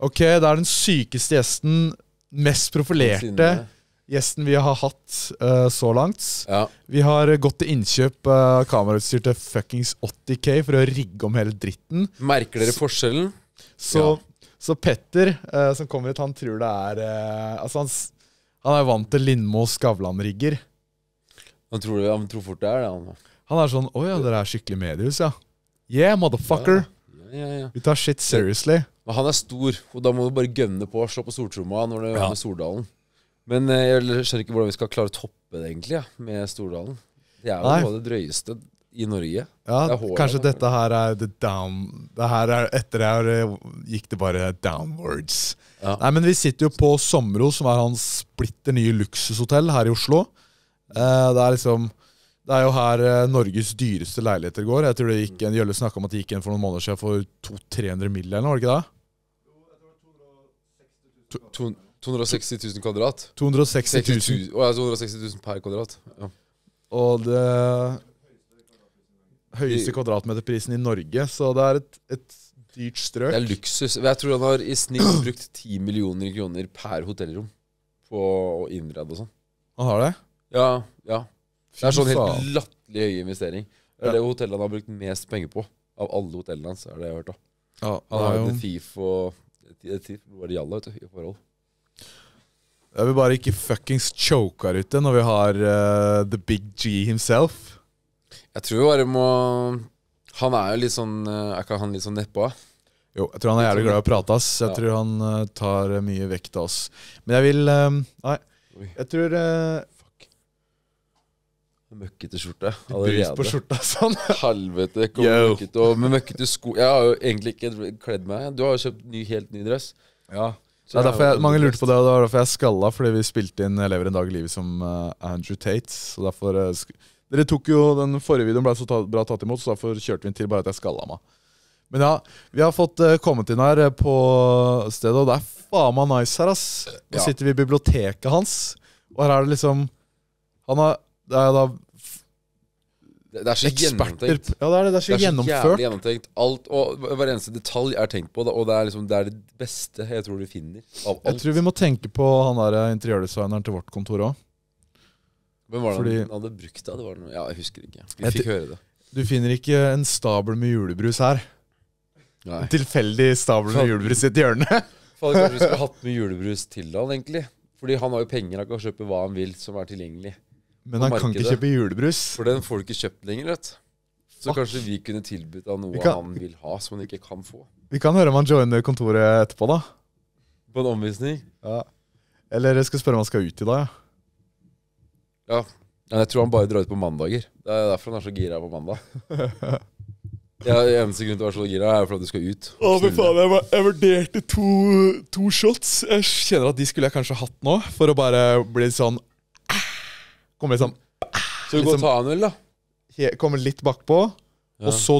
Ok, det er den sykeste gjesten, mest profilerte gjesten vi har hatt uh, så langt. Ja. Vi har gått til innkjøp av kamerautstyr til fuckings 80K for å rigge om hele dritten. Merker dere forskjellen? Så, Ja. så Petter, uh, som kommer hit, han tror det er eh, Altså, han, han er vant til Lindmo Skavlan-rigger. Han tror, han tror fort det er det. Han. Han er sånn Å ja, dere er skikkelig mediehus, ja. Yeah, motherfucker. Ja, ja, ja. Vi tar shit seriously. Men han er stor, og da må du bare gønne på slå på stortromma når det er Ja. med Stordalen. Men eh, jeg skjønner ikke hvordan vi skal klare å toppe det, egentlig, ja, med Stordalen. Det er jo Nei. noe av det drøyeste i Norge. Ja, Det kanskje dette her er the down Det her er Etter det her eh, gikk det bare downwards. Ja. Nei, men vi sitter jo på Somro, som er hans splitter nye luksushotell her i Oslo. Eh, det er liksom Det er jo her eh, Norges dyreste leiligheter går. Jeg tror det gikk en Jølle snakka om at det gikk en for noen måneder siden for 200-300 mill. eller noe, var det ikke det? To- 260 000 kvadrat. 260 60 000. 000, å, ja, 260 000 per kvadrat. Ja. Og det høyeste kvadratmeterprisen i Norge, så det er et, et dyrt Det er luksus. Jeg tror han har i snitt brukt 10 millioner kroner per hotellrom på å innrede og sånn. Han har det? Ja, ja. Det er sånn helt latterlig høy investering. Det er det hotellet han har brukt mest penger på. Av alle hotellene hans, er det jeg har hørt. da Ja, Han har jo Thief og Thief var det Jalla, vet du, i forhold. Jeg vil bare ikke fuckings choke her ute når vi har uh, the big G himself. Jeg tror vi bare må Han er jo litt sånn eh, Er ikke han litt sånn nedpå? Jo, jeg tror han er jævlig glad i å prate, ass. Jeg Ja. tror han uh, tar mye vekt av oss. Men jeg vil uh, Nei, jeg tror Møkkete skjorte Brus på skjorta sånn. Helvete. Kom møkkete og med møkkete sko Jeg har jo egentlig ikke kledd meg. Du har jo kjøpt ny, helt ny dress. Ja. Så Det er derfor jeg, mange lurte på det, og det var derfor jeg skalla. Fordi vi spilte inn 'Jeg lever en dag i livet' som uh, Andrew Tate. Så derfor uh, Dere tok jo Den forrige videoen ble så ta bra tatt imot, så derfor kjørte vi inn til bare at jeg skalla meg. Men ja, vi har fått uh, kommet inn her på stedet, og det er faen meg nice her, ass. Nå Ja. sitter vi i biblioteket hans, og her er det liksom Han har Det er da Det, det er så eksperter gjennomtenkt. Ja, det er det. Det er så Det er så gjennomført. gjennomtenkt. Alt, og hver eneste detalj er tenkt på, og det er, liksom, det er det beste jeg tror du finner av Jeg tror vi må tenke på han der eh, interiørdesigneren til vårt kontor òg. Hvem var det fordi- han hadde brukt da? Det var noe, ja, jeg husker ikke. Vi fikk høre det. Du finner ikke en stabel med julebrus her. Nei. En tilfeldig stabel med julebrus i et hjørne. Fader, kanskje vi skulle hatt med julebrus til han, egentlig. Fordi han har jo penger, han kan kjøpe hva han vil som er tilgjengelig. Men han kan ikke kjøpe julebrus. For den får du ikke kjøpt lenger, vet. Så kanskje vi kunne tilbudt av noe Vi kan- han vil ha, som han ikke kan få. Vi kan høre om han joiner kontoret etterpå, da. På en omvisning. Ja. Eller jeg skal spørre om han skal ut i dag. Ja. Ja. Jeg tror han bare drar ut på mandager. Det er derfor han er så gira på mandag. Ja, Eneste grunn til å være så gira, er for at du skal ut. Å, fy faen, jeg, var- jeg vurderte to, to shots. Jeg kjenner at de skulle jeg kanskje hatt nå, for å bare bli sånn Komme litt sånn Så du liksom- og tar en øl, da. he- Komme litt bakpå. Ja. Og så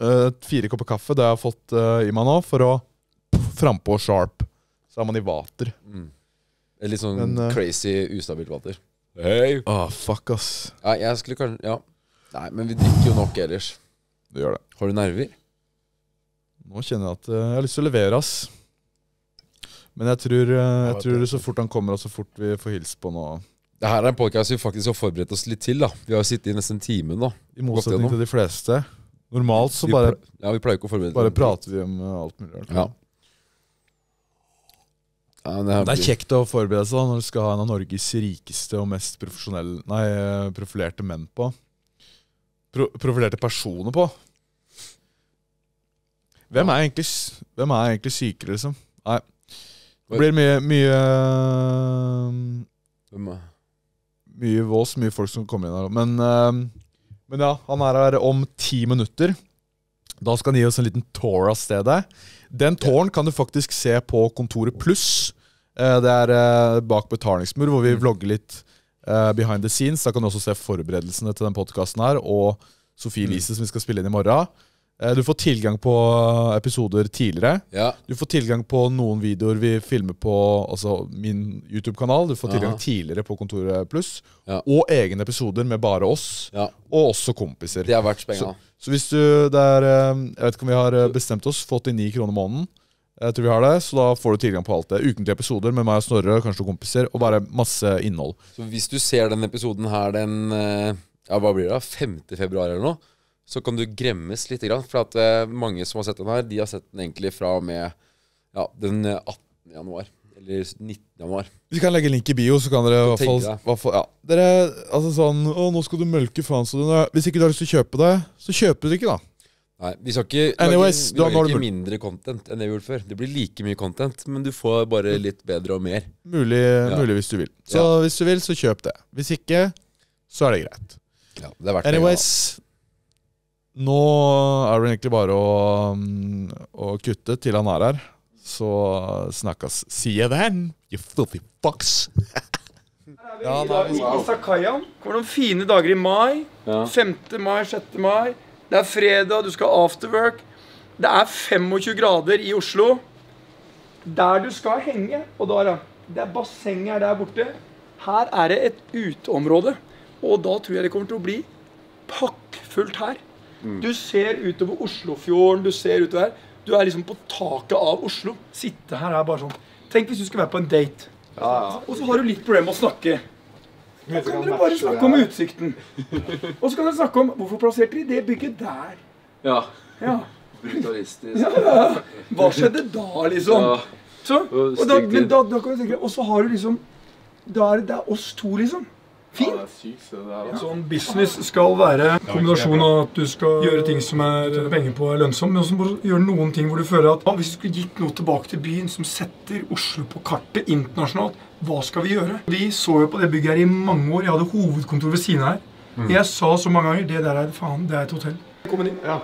uh, fire kopper kaffe, det har jeg fått uh, i meg nå, for å frampå sharp. Så er man i vater. Mm. Litt sånn Men, uh, crazy, ustabilt vater. Hey. Oh, fuck, ass. Ja, jeg skulle kanskje Ja. Nei, men vi drikker jo nok ellers. Du gjør det. Har du nerver? Nå kjenner jeg at jeg har lyst til å levere, ass. Men jeg tror, jeg tror så fort han kommer, og så fort vi får hilse på nå Det her er en podcast vi faktisk har forberedt oss litt til. da Vi har jo sittet i nesten en time nå. I motsetning til de fleste. Normalt så Vi bare, ple- ja, vi pleier ikke å forberede bare prater vi om eh, alt mulig. rart. Ja. Ja, men det, Det er kjekt å forberede seg da, når du skal ha en av Norges rikeste og mest profesjonelle Nei, eh, profilerte menn på. Pro profilerte personer på. Hvem er egentlig, s- hvem er egentlig sykere, liksom? Nei. Det blir mye Mye, Hvem er- mye vås, mye folk som kommer inn her. Men, eh, men ja, han er her om ti minutter. Da skal han gi oss en liten tour av stedet. Den tåren kan du faktisk se på Kontoret Pluss. Eh, Det er eh, bak betalingsmur, hvor vi Mm. vlogger litt eh, behind the scenes. Da kan du også se forberedelsene til den podkasten her, og Sofie Mm. Elise som vi skal spille inn i morgen. Eh, Du får tilgang på episoder tidligere. Ja. Du får tilgang på noen videoer vi filmer på altså min YouTube-kanal. Du får tilgang Aha. tidligere på Kontoret Pluss. Ja. Og egne episoder med bare oss, ja. og også kompiser. Det er verdt penga. Så hvis du det er, eh, Jeg vet ikke om vi har eh, bestemt oss for 89 kroner måneden. Jeg tror vi har det, Så da får du tilgang på alt det. Ukentlige episoder med meg og Snorre, kanskje noen kompiser, og bare masse innhold. Så hvis du ser den episoden her den Ja, hva blir det? da? 5. februar eller noe? Så kan du gremmes litt. For at eh, mange som har sett den her, de har sett den egentlig fra og med ja, den eh, 18. januar. Eller 19. januar. Vi kan legge link i bio, så kan dere i hvert fall, hvert fall ja. Dere, altså sånn Å, nå skal du mølke faen så du Hvis ikke du har lyst til å kjøpe det, så kjøper du det ikke, da. Nei, vi skal ikke Anyways, lage, vi lager ikke mindre content enn det vi gjorde før. Det blir like mye content, men du får bare litt bedre og mer. Mulig, mulig hvis du vil. Så Ja. hvis du vil, så kjøp det. Hvis ikke, så er det greit. Ja, det er verdt det, Anyways, nå er det egentlig bare å, mm, å kutte til han er her. Så snakkes. See you then, you filthy fucks. Ja, I Sakayan. Kommer noen fine dager i mai. Ja. 5. mai, 6. mai. Det er fredag, du skal afterwork. Det er 25 grader i Oslo. Der du skal henge, og da det, det er bassenget her der borte. Her er det et uteområde. Og da tror jeg det kommer til å bli pakkfullt her. Du ser utover Oslofjorden, du ser utover her. Du er liksom på taket av Oslo. Sitte her er bare sånn. Tenk hvis du skal være på en date. Og så har du litt problemer med å snakke. Da kan dere bare snakke om utsikten. Og så kan dere snakke om hvorfor plasserte de det bygget der. Ja. Ja. Brutalistisk. Hva skjedde da, liksom? Så, og da, men da, da kan du tenke Og så har du liksom Da er det, det er oss to, liksom. Fint. Sånn business skal være kombinasjon av at du skal gjøre ting som er penger på er lønnsomt, men også gjøre noen ting hvor du føler at ah, hvis du skulle gitt noe tilbake til byen som setter Oslo på kartet internasjonalt, hva skal vi gjøre? Vi så jo på det bygget her i mange år. Jeg hadde hovedkontor ved siden her. Jeg sa så mange ganger det der er faen, det er et hotell. Kom inn. Ja,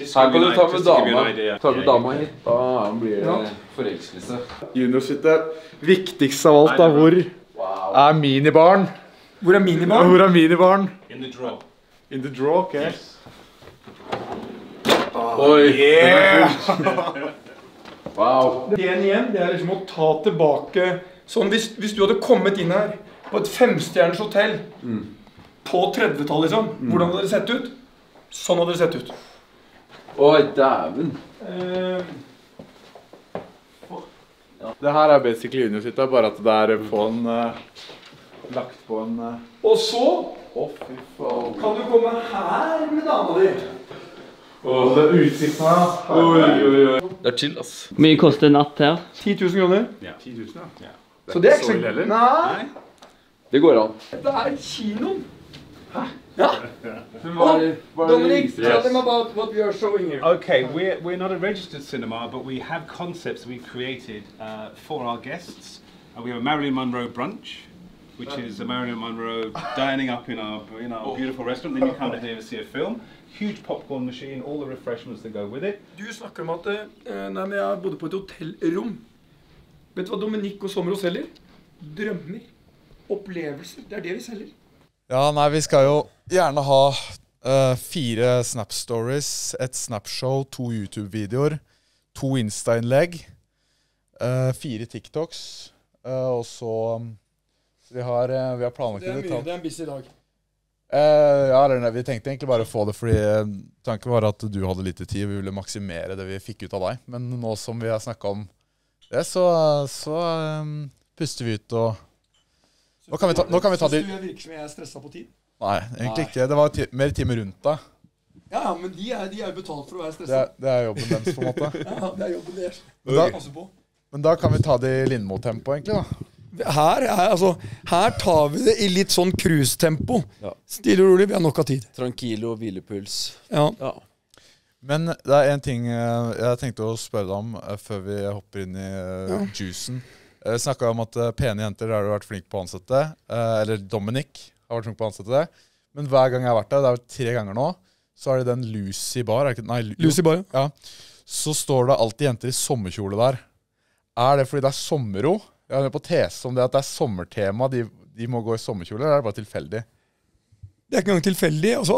Her kan du ta med dama. Ta med dama hit. Da blir det forelskelse. Juniorsuite. Viktigst av alt, da. Hvor er minibaren? Hvor er minibaren? Hvor er minibaren? In the draw. In the draw, ok. Oi. Yeah. Wow. En igjen, det er liksom å ta tilbake Sånn hvis, hvis du hadde kommet inn her på et femstjerners hotell på 30-tallet, liksom, hvordan hadde det sett ut? Sånn hadde det sett ut. Oi, dæven. Eh, Det her er basically juniorsuite, bare at det er på en eh, Lagt på en eh, og så faen. kan du komme her med dama di. Oh, det er utsikten her, Oi, oi, oi. Det er chill, ass. Hvor mye koster en natt her? 10 000 kroner. Ja. 10 000, yeah. Så det er ikke så ille? Nei, Det går an. det er kinoen. Hva er det Dominic, tell them about what we are showing here. Okay, we're, we're not a registered cinema, but we have concepts we've created uh, for our guests. Uh, we have a Marilyn Monroe brunch, which is Marilyn Monroe dining up in our in our beautiful restaurant. Then you come in here to see a film. Huge popcorn machine, all the refreshments that go with it. Du snakker om at eh, nei, men jeg bodde på et hotellrom. Vet du hva Dominic og Sommerås selger? Drømmer. Opplevelser. Det er det vi selger. Ja, nei, vi skal jo gjerne ha uh, fire Snap Stories, et Snapshow, to YouTube-videoer, to Insta-innlegg, uh, fire TikToks, uh, og så um, så vi har, eh, vi har planlagt Det er mye. Det er en busy dag. Eh, ja, eller, nei, vi tenkte egentlig bare å få det fordi eh, tanken var at du hadde lite tid. Vi ville maksimere det vi fikk ut av deg. Men nå som vi har snakka om det, så, så um, puster vi ut og Nå kan vi ta, nå kan vi ta de Syns du virker som jeg er stressa på tid? Nei, egentlig ikke. Det var ti mer timer rundt deg. Ja, ja, men de er, jo betalt for å være Det stressa. Det, det er jobben deres, på en måte. Ja, det er jobben deres. Men da, men da kan vi ta det i Lindmo-tempo, egentlig. da Her, er, altså, her tar vi det i litt sånn cruisetempo. Ja. Stille og rolig. Vi har nok av tid. Tranquilo, hvilepuls. Ja. Ja. Men det er en ting eh, jeg tenkte å spørre deg om eh, før vi hopper inn i eh, Ja. juicen. Jeg snakka om at pene jenter har du vært flink på å ansette. Eller Dominic har vært flink på å ansette det. Men hver gang jeg har vært der, det er jo tre ganger nå, så er det den Lucy Bar. Er ikke, nei, Lu- Lucy Bar, Ja. Så står det alltid jenter i sommerkjole der. Er det fordi det er sommerro? Jeg er en på tese om det at det er sommertema. De, de må gå i sommerkjole, eller er det bare tilfeldig? Det er ikke engang tilfeldig. Altså,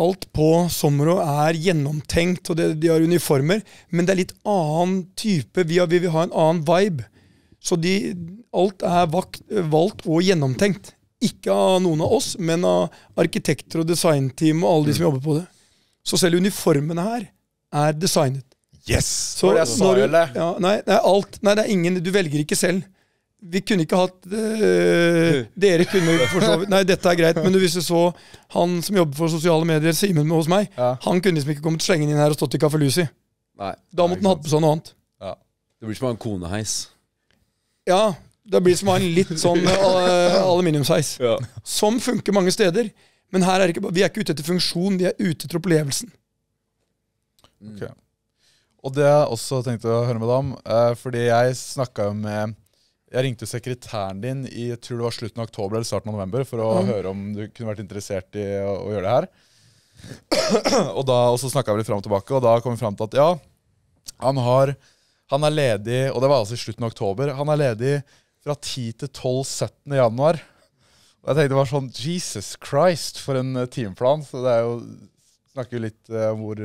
alt på Sommero er gjennomtenkt, og det, de har uniformer. Men det er litt annen type. Vi, har, vi vil ha en annen vibe. Så de, alt er vakt, valgt og gjennomtenkt. Ikke av noen av oss, men av arkitekter og designteam og alle de som jobber på det. Så selv uniformene her er designet. Yes! Så jeg sa jo det. ja, nei, nei, alt, nei, det er ingen Du velger ikke selv. Vi kunne ikke hatt øh, Dere kunne for så vidt Nei, dette er greit, men hvis du så han som jobber for sosiale medier, Simen hos meg, Ja. han kunne liksom ikke kommet slengende inn her og stått i Kaffe Lucy. Nei. Da måtte han hatt på seg noe annet. Det blir som å ha en koneheis. Ja, det blir som å ha en litt sånn øh, aluminiumsheis. Ja. Som funker mange steder. Men her er det ikke, vi er ikke ute etter funksjon, vi er ute etter opplevelsen. Ok. Og det jeg også tenkte å høre med deg om, eh, fordi jeg snakka jo med Jeg ringte sekretæren din i jeg tror det var slutten av oktober eller starten av november for å mm. høre om du kunne vært interessert i å, å gjøre det her. og, da, og så snakka vi litt fram og tilbake, og da kom vi fram til at ja, han har Han er ledig, og det var altså i slutten av oktober, han er ledig fra 10 til 12 17. januar. Og jeg tenkte det var sånn Jesus Christ, for en eh, timeplan. Så det er jo Snakker jo litt om om hvor,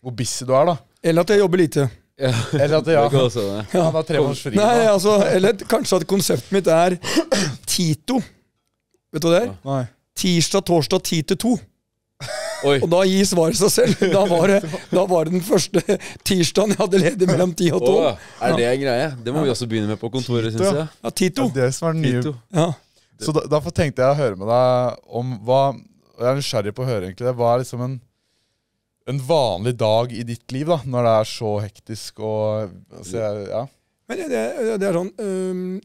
hvor busy du er, da. Eller at jeg jobber lite. Ja. Eller at ja, han har tre måneders fri. Nei, altså, eller kanskje at konseptet mitt er Tito. Vet du hva det er? Nei. Tirsdag, torsdag, ti til to. Oi. Og da gir svaret seg selv. Da var det, da var det den første tirsdagen jeg hadde ledig mellom ti og Å, Oh, er det en greie? Det må vi også begynne med på kontoret, syns jeg. Ja, Tito. Det er det som er den nye. Tito. Ja. Så da, Derfor tenkte jeg å høre med deg om hva Jeg er nysgjerrig på å høre egentlig det. Hva er liksom en, en vanlig dag i ditt liv, da, når det er så hektisk og altså, ja. Men det, det, det er sånn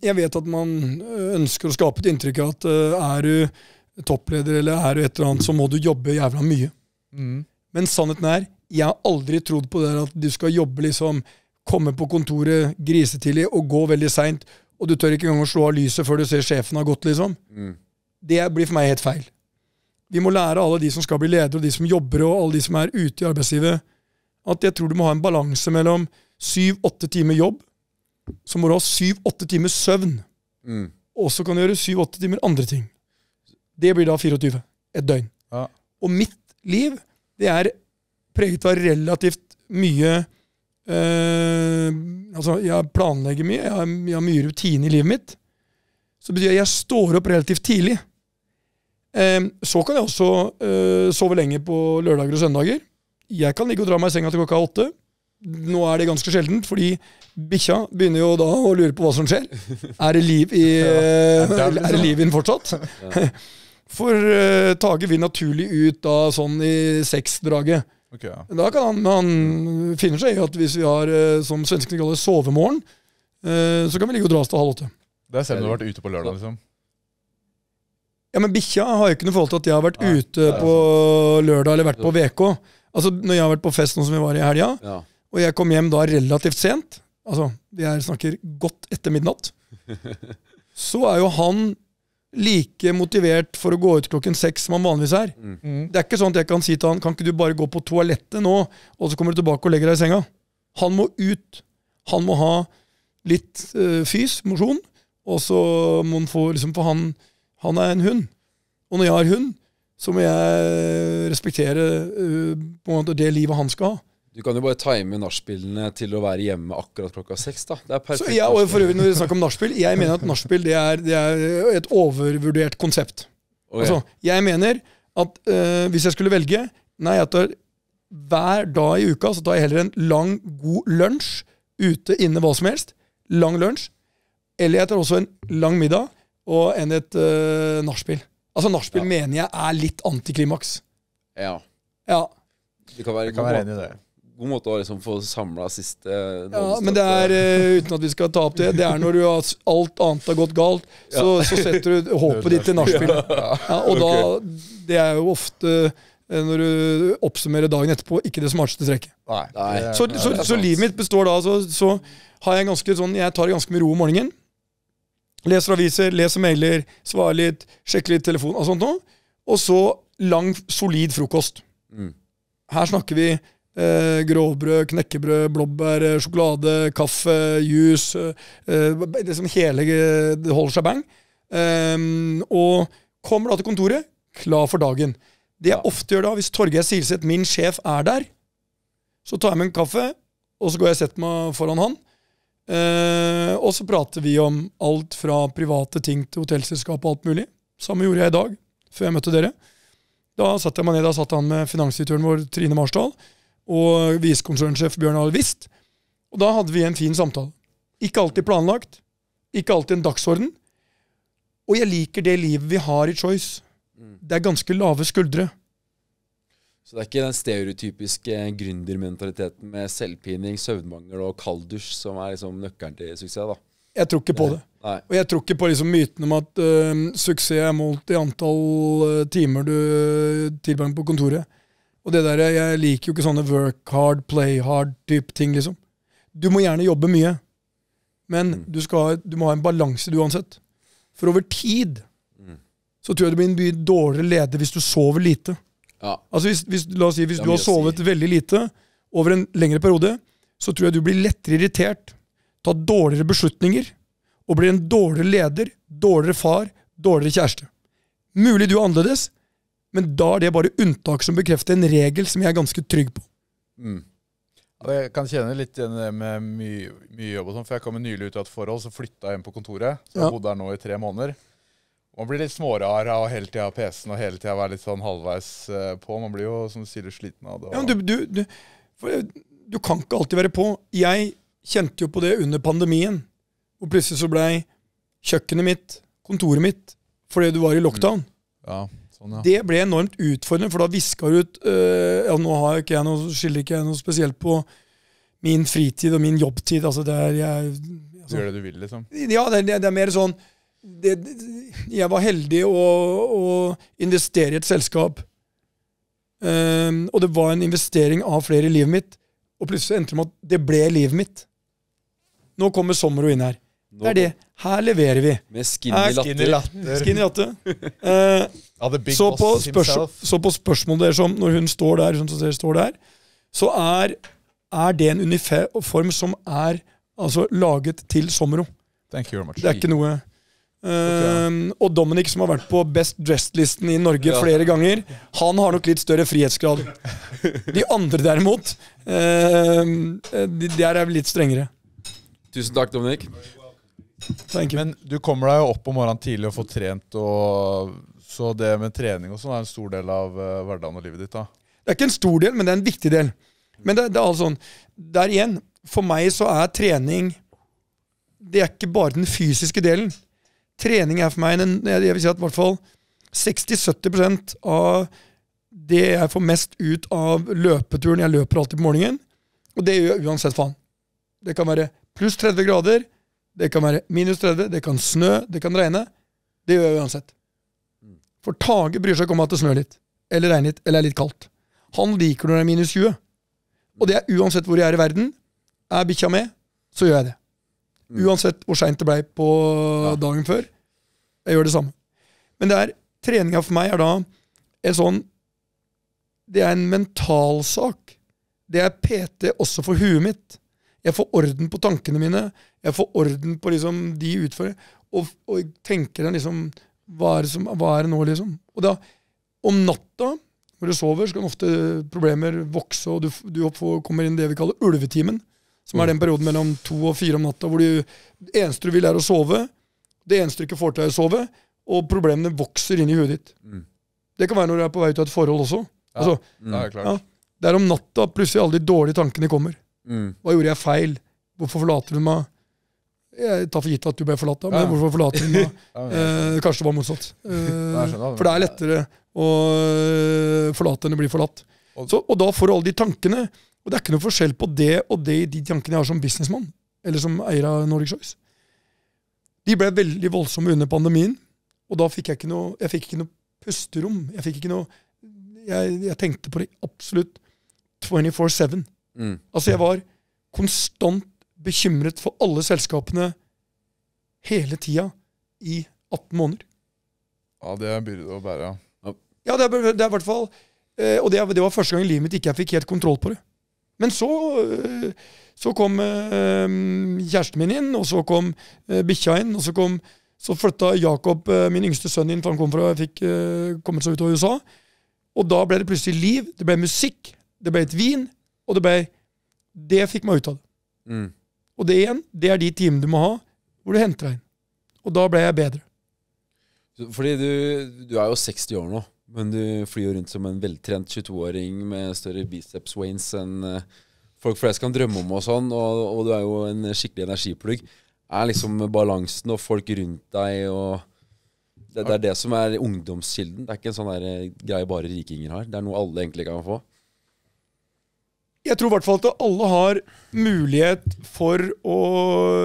Jeg vet at man øh, ønsker å skape et inntrykk av at øh, er du toppleder eller er du et eller annet, så må du jobbe jævla mye. Mm. Men sannheten er, jeg har aldri trodd på det at du skal jobbe liksom Komme på kontoret grisetidlig og gå veldig seint, og du tør ikke engang å slå av lyset før du ser sjefen har gått, liksom. Mm. Det blir for meg helt feil. Vi må lære alle de som skal bli ledere, og de som jobber, og alle de som er ute i arbeidslivet, at jeg tror du må ha en balanse mellom syv-åtte timer jobb, så må du ha syv-åtte timer søvn, Mm. og så kan du gjøre syv-åtte timer andre ting. Det blir da 24. Et døgn. Ja. Og mitt liv, det er preget av relativt mye øh, Altså, jeg planlegger mye, jeg har, jeg har mye rutine i livet mitt. Så det betyr at jeg står opp relativt tidlig. Eh, så kan jeg også eh, sove lenge på lørdager og søndager. Jeg kan ligge og dra meg i senga til klokka åtte. Nå er det ganske sjeldent, fordi bikkja begynner jo da å lure på hva som skjer. Er det liv i, er det liv i den fortsatt? For eh, Tage vil naturlig ut da sånn i seksdraget. Okay, ja. Da kan han, han finner seg i at hvis vi har, eh, som svenskene kaller sovemorgen, eh, så kan vi ligge og dra oss til halv åtte. Det er selv om du har vært ute på lørdag, liksom. Ja, Men bikkja har jo ikke noe forhold til at jeg har vært Nei, ute på lørdag eller vært på VK. Altså, Når jeg har vært på fest nå som vi var i helga, Ja. og jeg kom hjem da relativt sent, altså jeg snakker godt etter midnatt, så er jo han like motivert for å gå ut klokken seks som han vanligvis er. Mm. Det er ikke sånn at jeg kan si til han Kan ikke du bare gå på toalettet nå, og så kommer du tilbake og legger deg i senga? Han må ut. Han må ha litt øh, fys, mosjon, og så må han få liksom For han, han er en hund. Og når jeg har hund, så må jeg respektere på en måte det livet han skal ha. Du kan jo bare time nachspielene til å være hjemme akkurat klokka seks. da Det er perfekt. Så jeg, og for øvrig når vi snakker om nachspiel, jeg mener at nachspiel det er, det er et overvurdert konsept. Okay. Altså, jeg mener at øh, hvis jeg skulle velge Nei, jeg tar hver dag i uka så tar jeg heller en lang, god lunsj ute, inne, hva som helst. Lang lunsj. Eller jeg tar også en lang middag og enn et uh, nachspiel. Altså, nachspiel Ja. mener jeg er litt antiklimaks. Ja. Ja, Det kan være kan være enig i det. god måte å liksom få samla siste ja men det er, uh, uten at vi skal ta opp det, det er når du har, alt annet har gått galt, så, så setter du håpet ditt til nachspiel. Ja, og da, det er jo ofte eh, når du oppsummerer dagen etterpå, ikke det smarteste trekket. Nei. Nei. det Så, så, så livet mitt består da så, så har jeg ganske sånn Jeg tar det ganske med ro om morgenen. Leser aviser, leser mailer, svarer litt, sjekker litt telefon og sånt noe. Og så lang, solid frokost. Mm. Her snakker vi eh, grovbrød, knekkebrød, blåbær, eh, sjokolade, kaffe, juice. Eh, liksom hele Det holder seg bang. Ehm, og kommer da til kontoret, klar for dagen. Det jeg ofte gjør da, hvis Torgeir Silseth, min sjef, er der, så tar jeg meg en kaffe, og så går jeg og setter meg foran han. Eh, og så prater vi om alt fra private ting til hotellselskap og alt mulig. Samme gjorde jeg i dag, før jeg møtte dere. Da satte jeg meg ned, da satt han med finansdirektøren vår, Trine Marsdal, og visekonsernsjef Bjørn Arild Wist. Og da hadde vi en fin samtale. Ikke alltid planlagt, ikke alltid en dagsorden. Og jeg liker det livet vi har i Choice. Det er ganske lave skuldre. Så det er ikke den stereotypiske gründermentaliteten med selvpining, søvnmangel og kalddusj som er liksom nøkkelen til suksess, da. Jeg tror ikke på det. Nei. Og jeg tror ikke på liksom myten om at uh, suksess er målt i antall uh, timer du øh, tilbringer på kontoret. Og det der, Jeg liker jo ikke sånne work hard, play hard-type ting. liksom. Du må gjerne jobbe mye, men du, skal, du må ha en balanse du uansett. For over tid så tror jeg du blir en mye dårligere leder hvis du sover lite. Ja. Altså hvis, hvis, la oss si, hvis du har sovet si. veldig lite over en lengre periode, så tror jeg du blir lettere irritert, tar dårligere beslutninger, og blir en dårligere leder, dårligere far, dårligere kjæreste. Mulig du er annerledes, men da er det bare unntak som bekrefter en regel som jeg er ganske trygg på. Mm. Jeg kan kjenne litt igjen det med mye, mye jobb og sånn, for jeg kom nylig ut av et forhold, så flytta jeg hjem på kontoret. Så jeg Ja. bodde der nå i tre måneder. Man blir litt smårar av hele tida PC-en og hele tida være litt sånn halvveis eh, på. Man blir jo, som du sier, sliten av det. Ja, du, du, du, for du kan ikke alltid være på. Jeg kjente jo på det under pandemien. Og plutselig så blei kjøkkenet mitt, kontoret mitt, fordi du var i lockdown. ja, sånn, ja. Det ble enormt utfordrende, for da viska du ut øh, ja, Nå har ikke jeg noe, skiller ikke jeg noe spesielt på min fritid og min jobbtid. Altså det er jeg, Du gjør det du vil, liksom. Ja, det, det er mer sånn det, Jeg var heldig å, å investere i et selskap. Um, og det var en investering av flere i livet mitt. Og plutselig endte det med at det ble livet mitt. Nå kommer Sommero inn her. Det er det. Her leverer vi. Med skinny Er latter. latter. Skinny latte. uh, Ja, så, på så på spørsmålet deres om når hun står der, sånn som dere står der, så er, er det en uniform som er altså, laget til Sommero. Thank you very much. Det er ikke noe Ehm, Og Dominic, som har vært på Best Dressed-listen i Norge Ja. flere ganger, han har nok litt større frihetsgrad. De andre, derimot, ehm, de der er litt strengere. Tusen takk, Dominik. Men du kommer deg jo opp om morgenen tidlig og får trent, og så det med trening og sånn er en stor del av eh, hverdagen og livet ditt. da. Det er ikke en stor del, men det er en viktig del. Men det, det er altså sånn, der igjen, for meg så er trening Det er ikke bare den fysiske delen. Trening er for meg en, jeg vil si at i hvert fall 60-70% av det jeg får mest ut av løpeturen. Jeg løper alltid på morgenen, og det gjør jeg uansett faen. Det kan være pluss 30 grader, det kan være minus 30, det kan snø, det kan regne. Det gjør jeg uansett. For Tage bryr seg ikke om at det snør litt, eller regner litt, eller er litt kaldt. Han liker når det er minus 20. Og det er uansett hvor jeg er i verden. Er bikkja med, så gjør jeg det. Uansett hvor seint det blei på dagen før. Jeg gjør det samme. Men det er, treninga for meg er da en sånn Det er en mentalsak. Det er PT også for huet mitt. Jeg får orden på tankene mine. Jeg får orden på liksom de utfører. Og, og jeg tenker liksom hva er, som, hva er det nå, liksom? Og da, om natta, når du sover, så kan ofte problemer vokse, og du, du får, kommer inn det vi kaller ulvetimen. Som er den perioden mellom to og fire om natta hvor du, det eneste du vil, er å sove. Det eneste du ikke får til, er å sove. Og problemene vokser inn i huet ditt. Mm. Det kan være når du er på vei ut av et forhold også. Ja. Altså, Det er klart. Ja. det er om natta plutselig alle de dårlige tankene kommer. Mm. Hva gjorde jeg feil? Hvorfor forlater du meg? Jeg tar for gitt at du ble forlatt, da, men Ja. hvorfor forlater du meg? Eh, kanskje det var motsatt. Eh, for det er lettere å eh, forlate enn å bli forlatt. Så, og da får du alle de tankene. Og det er ikke noe forskjell på det og det, i de tankene jeg har som businessmann, eller som eier av Nordic Choice. De ble veldig voldsomme under pandemien, og da fikk jeg ikke noe, jeg fikk ikke noe pusterom. Jeg fikk ikke noe Jeg, jeg tenkte på det absolutt 24-7. Mm. Altså, jeg var konstant bekymret for alle selskapene hele tida i 18 måneder. Ja, det er byrde å bære. ja. Ja, det er, det er i hvert fall eh, Og det, det var første gang i livet mitt ikke jeg fikk helt kontroll på det. Men så, eh, så kom eh, kjæresten min inn, og så kom eh, bikkja inn, og så kom så flytta Jakob, min yngste sønn, inn, for han kom fra, fikk kommet seg ut av USA. Og da ble det plutselig liv, det ble musikk, det ble et vin, og det ble Det fikk meg ut av det. Mm. Og det igjen, det er de timene du må ha, hvor du henter deg inn. Og da ble jeg bedre. Fordi du, du er jo 60 år nå. Men du flyr jo rundt som en veltrent 22-åring med større biceps wains enn eh, folk flest kan drømme om og sånn, og, og du er jo en skikkelig energiplugg. Er liksom balansen og folk rundt deg og det, det er det som er ungdomskilden. Det er ikke en sånn eh, greie bare rikinger har. Det er noe alle egentlig kan få. Jeg tror i hvert fall at alle har mulighet for å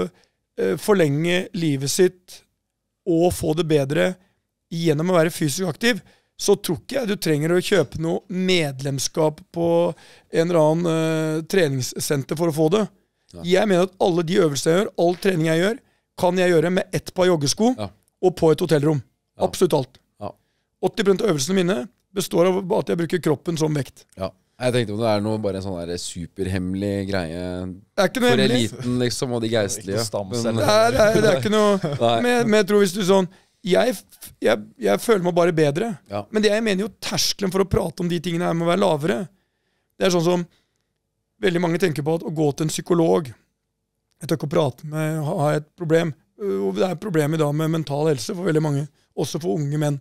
eh, forlenge livet sitt og få det bedre gjennom å være fysisk aktiv. Så tror ikke jeg du trenger å kjøpe noe medlemskap på en eller annen uh, treningssenter for å få det. Ja. Jeg mener at alle de øvelsene jeg gjør, all trening jeg gjør, kan jeg gjøre med ett par joggesko Ja. og på et hotellrom. Ja. Absolutt alt. Ja. 80 av øvelsene mine består av at jeg bruker kroppen som vekt. Ja. Jeg tenkte om det er noe bare en sånn der superhemmelig greie Det er ikke noe for eliten, liksom, og de geistlige. Det er, det er, det er ikke noe men jeg tror hvis du sånn jeg, jeg, jeg føler meg bare bedre. Ja. Men det jeg mener jo terskelen for å prate om de tingene her må være lavere. Det er sånn som veldig mange tenker på at å gå til en psykolog Jeg tør ikke å prate med ha- Har jeg et problem? Øh, Og det er et problem i dag med mental helse for veldig mange. Også for unge menn.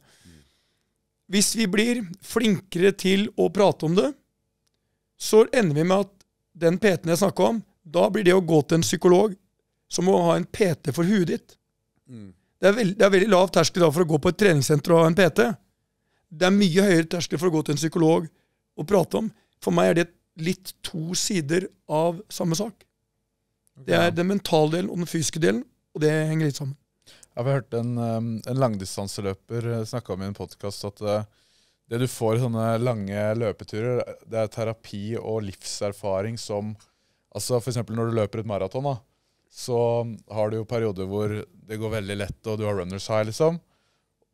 Hvis vi blir flinkere til å prate om det, så ender vi med at den PT-en jeg snakka om, da blir det å gå til en psykolog som å ha en PT for huet ditt. Mm. Det er, veld, det er veldig lav terskel for å gå på et treningssenter og ha en PT. Det er mye høyere terskel for å gå til en psykolog og prate om. For meg er det litt to sider av samme sak. Det er den mentale delen og den fysiske delen, og det henger litt sammen. Jeg har hørt en, um, en langdistanseløper snakke om i en podkast at uh, det du får i sånne lange løpeturer, det er terapi og livserfaring som Altså F.eks. når du løper et maraton, da, så har du jo perioder hvor det går veldig lett, og du har runners high, liksom.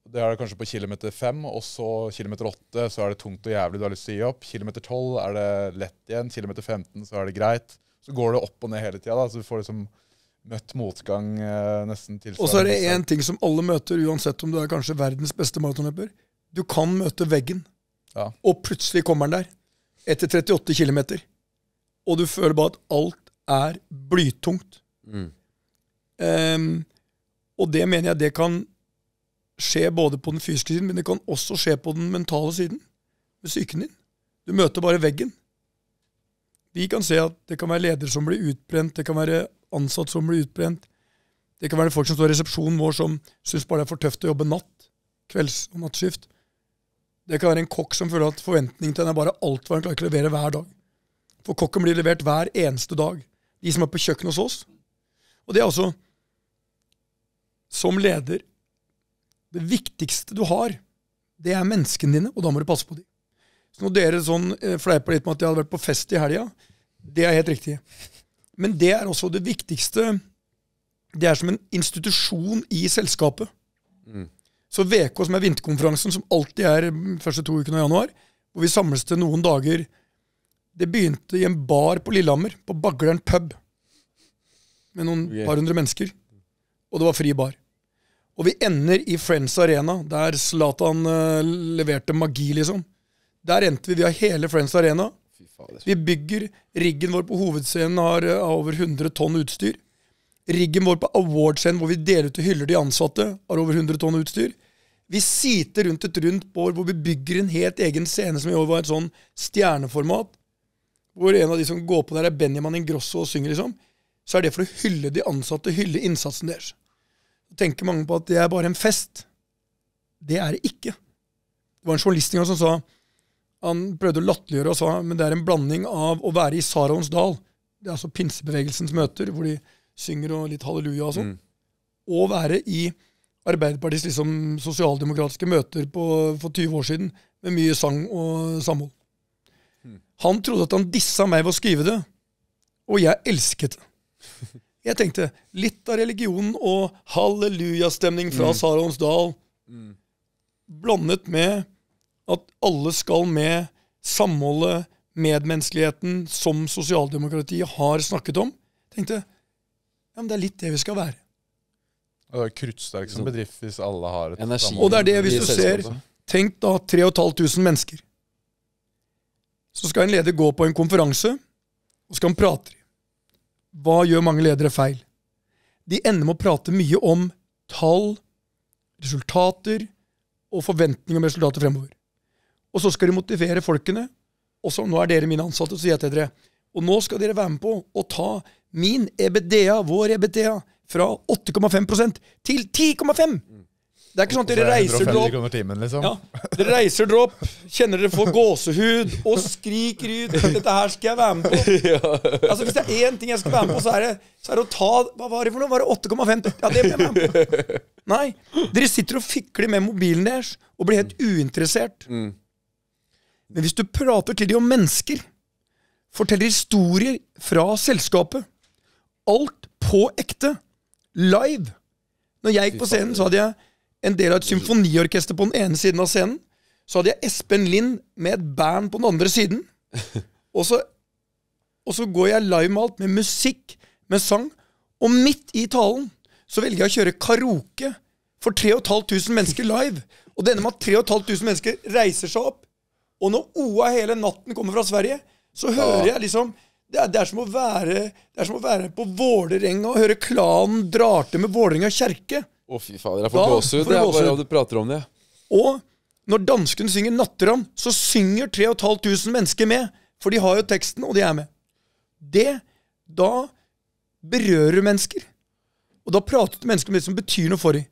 Det er det kanskje på kilometer fem, og så kilometer åtte så er det tungt og jævlig, du har lyst til å gi opp. Kilometer tolv er det lett igjen. Kilometer 15 så er det greit. Så går det opp og ned hele tida, da, så du får liksom møtt motgang eh, nesten tilsvarende. Og så er det én ting som alle møter, uansett om du er kanskje verdens beste maratonløper. Du kan møte veggen, Ja. og plutselig kommer den der. Etter 38 km. Og du føler bare at alt er blytungt. Mm. Um, og det mener jeg det kan skje både på den fysiske siden, men det kan også skje på den mentale siden. Med psyken din. Du møter bare veggen. Vi kan se at det kan være ledere som blir utbrent, det kan være ansatte som blir utbrent. Det kan være folk som står i resepsjonen vår som syns bare det er for tøft å jobbe natt. Kvelds- og nattskift. Det kan være en kokk som føler at forventningen til henne er bare alt hva hun klarer å levere hver dag. For kokken blir levert hver eneste dag. De som er på kjøkkenet hos oss. Og det er altså Som leder Det viktigste du har, det er menneskene dine, og da må du passe på dem. Så når dere sånn eh, fleiper litt med at jeg hadde vært på fest i helga, det er helt riktig. Men det er også det viktigste Det er som en institusjon i selskapet. Mm. Så VK, som er vinterkonferansen, som alltid er første to ukene av januar, hvor vi samles til noen dager Det begynte i en bar på Lillehammer, på Bagleren pub, med noen Ok. par hundre mennesker. Og det var fri bar. Og vi ender i Friends Arena, der Zlatan uh, leverte magi, liksom. Der endte vi. Vi har hele Friends Arena. Vi bygger Riggen vår på hovedscenen har uh, over 100 tonn utstyr. Riggen vår på awardscenen hvor vi deler ut og hyller de ansatte, har over 100 tonn utstyr. Vi siter rundt et rundt bord hvor vi bygger en helt egen scene som i år var et sånn stjerneformat. Hvor en av de som går på der, er Benjamin Ingrosso og synger, liksom. Så er det for å hylle de ansatte, hylle innsatsen deres. Så tenker mange på at det er bare en fest. Det er det ikke. Det var en journalist en gang som sa han prøvde å latterliggjøre og sa men det er en blanding av å være i Sarons dal, det er altså pinsebevegelsens møter, hvor de synger og litt halleluja og sånn, Mm. og være i Arbeiderpartiets liksom sosialdemokratiske møter på, for 20 år siden, med mye sang og samhold. Han trodde at han dissa meg ved å skrive det, og jeg elsket det. Jeg tenkte litt av religionen og hallelujastemning fra Sarons dal, blandet med at alle skal med samholdet, medmenneskeligheten, som sosialdemokratiet har snakket om. tenkte ja, men det er litt det vi skal være. Og det er kruttsterk som bedrift hvis alle har et Energi. Samhold. Og det er det, hvis du ser. Tenk da 3500 mennesker. Så skal en leder gå på en konferanse, og skal han prate. Hva gjør mange ledere feil? De ender med å prate mye om tall, resultater og forventninger om resultater fremover. Og så skal de motivere folkene. Og så nå er dere mine ansatte, så sier jeg til dere Og nå skal dere være med på å ta min EBDA, vår EBDA, fra 8,5% til 10,5! Det er ikke sånn at dere reiser timen, liksom. ja, Dere reiser opp, kjenner dere får gåsehud og skriker ut 'Dette her skal jeg være med på'. Altså Hvis det er én ting jeg skal være med på, så er det, så er det å ta Hva var det for noe? Var det 8,5? Ja, det ble jeg med på. Nei. Dere sitter og fikler med mobilen deres og blir helt uinteressert. Men hvis du prater til dem om mennesker, forteller historier fra selskapet, alt på ekte, live Når jeg gikk på scenen, så hadde jeg en del av et symfoniorkester på den ene siden av scenen. Så hadde jeg Espen Lind med et band på den andre siden. Og så, og så går jeg live med alt, med musikk, med sang. Og midt i talen så velger jeg å kjøre karaoke for 3500 mennesker live. Og denne med at 3500 mennesker reiser seg opp. Og når OA hele natten kommer fra Sverige, så hører jeg liksom det er, det, er være, det er som å være på Vålerenga og høre klanen drar til med Vålerenga kjerke. Å, fy fader. Jeg får gåsehud. Bare av du prater om det. Og når dansken synger 'Natteravn', så synger 3500 mennesker med. For de har jo teksten, og de er med. Det Da berører mennesker. Og da prater du mennesker om det som betyr noe for dem.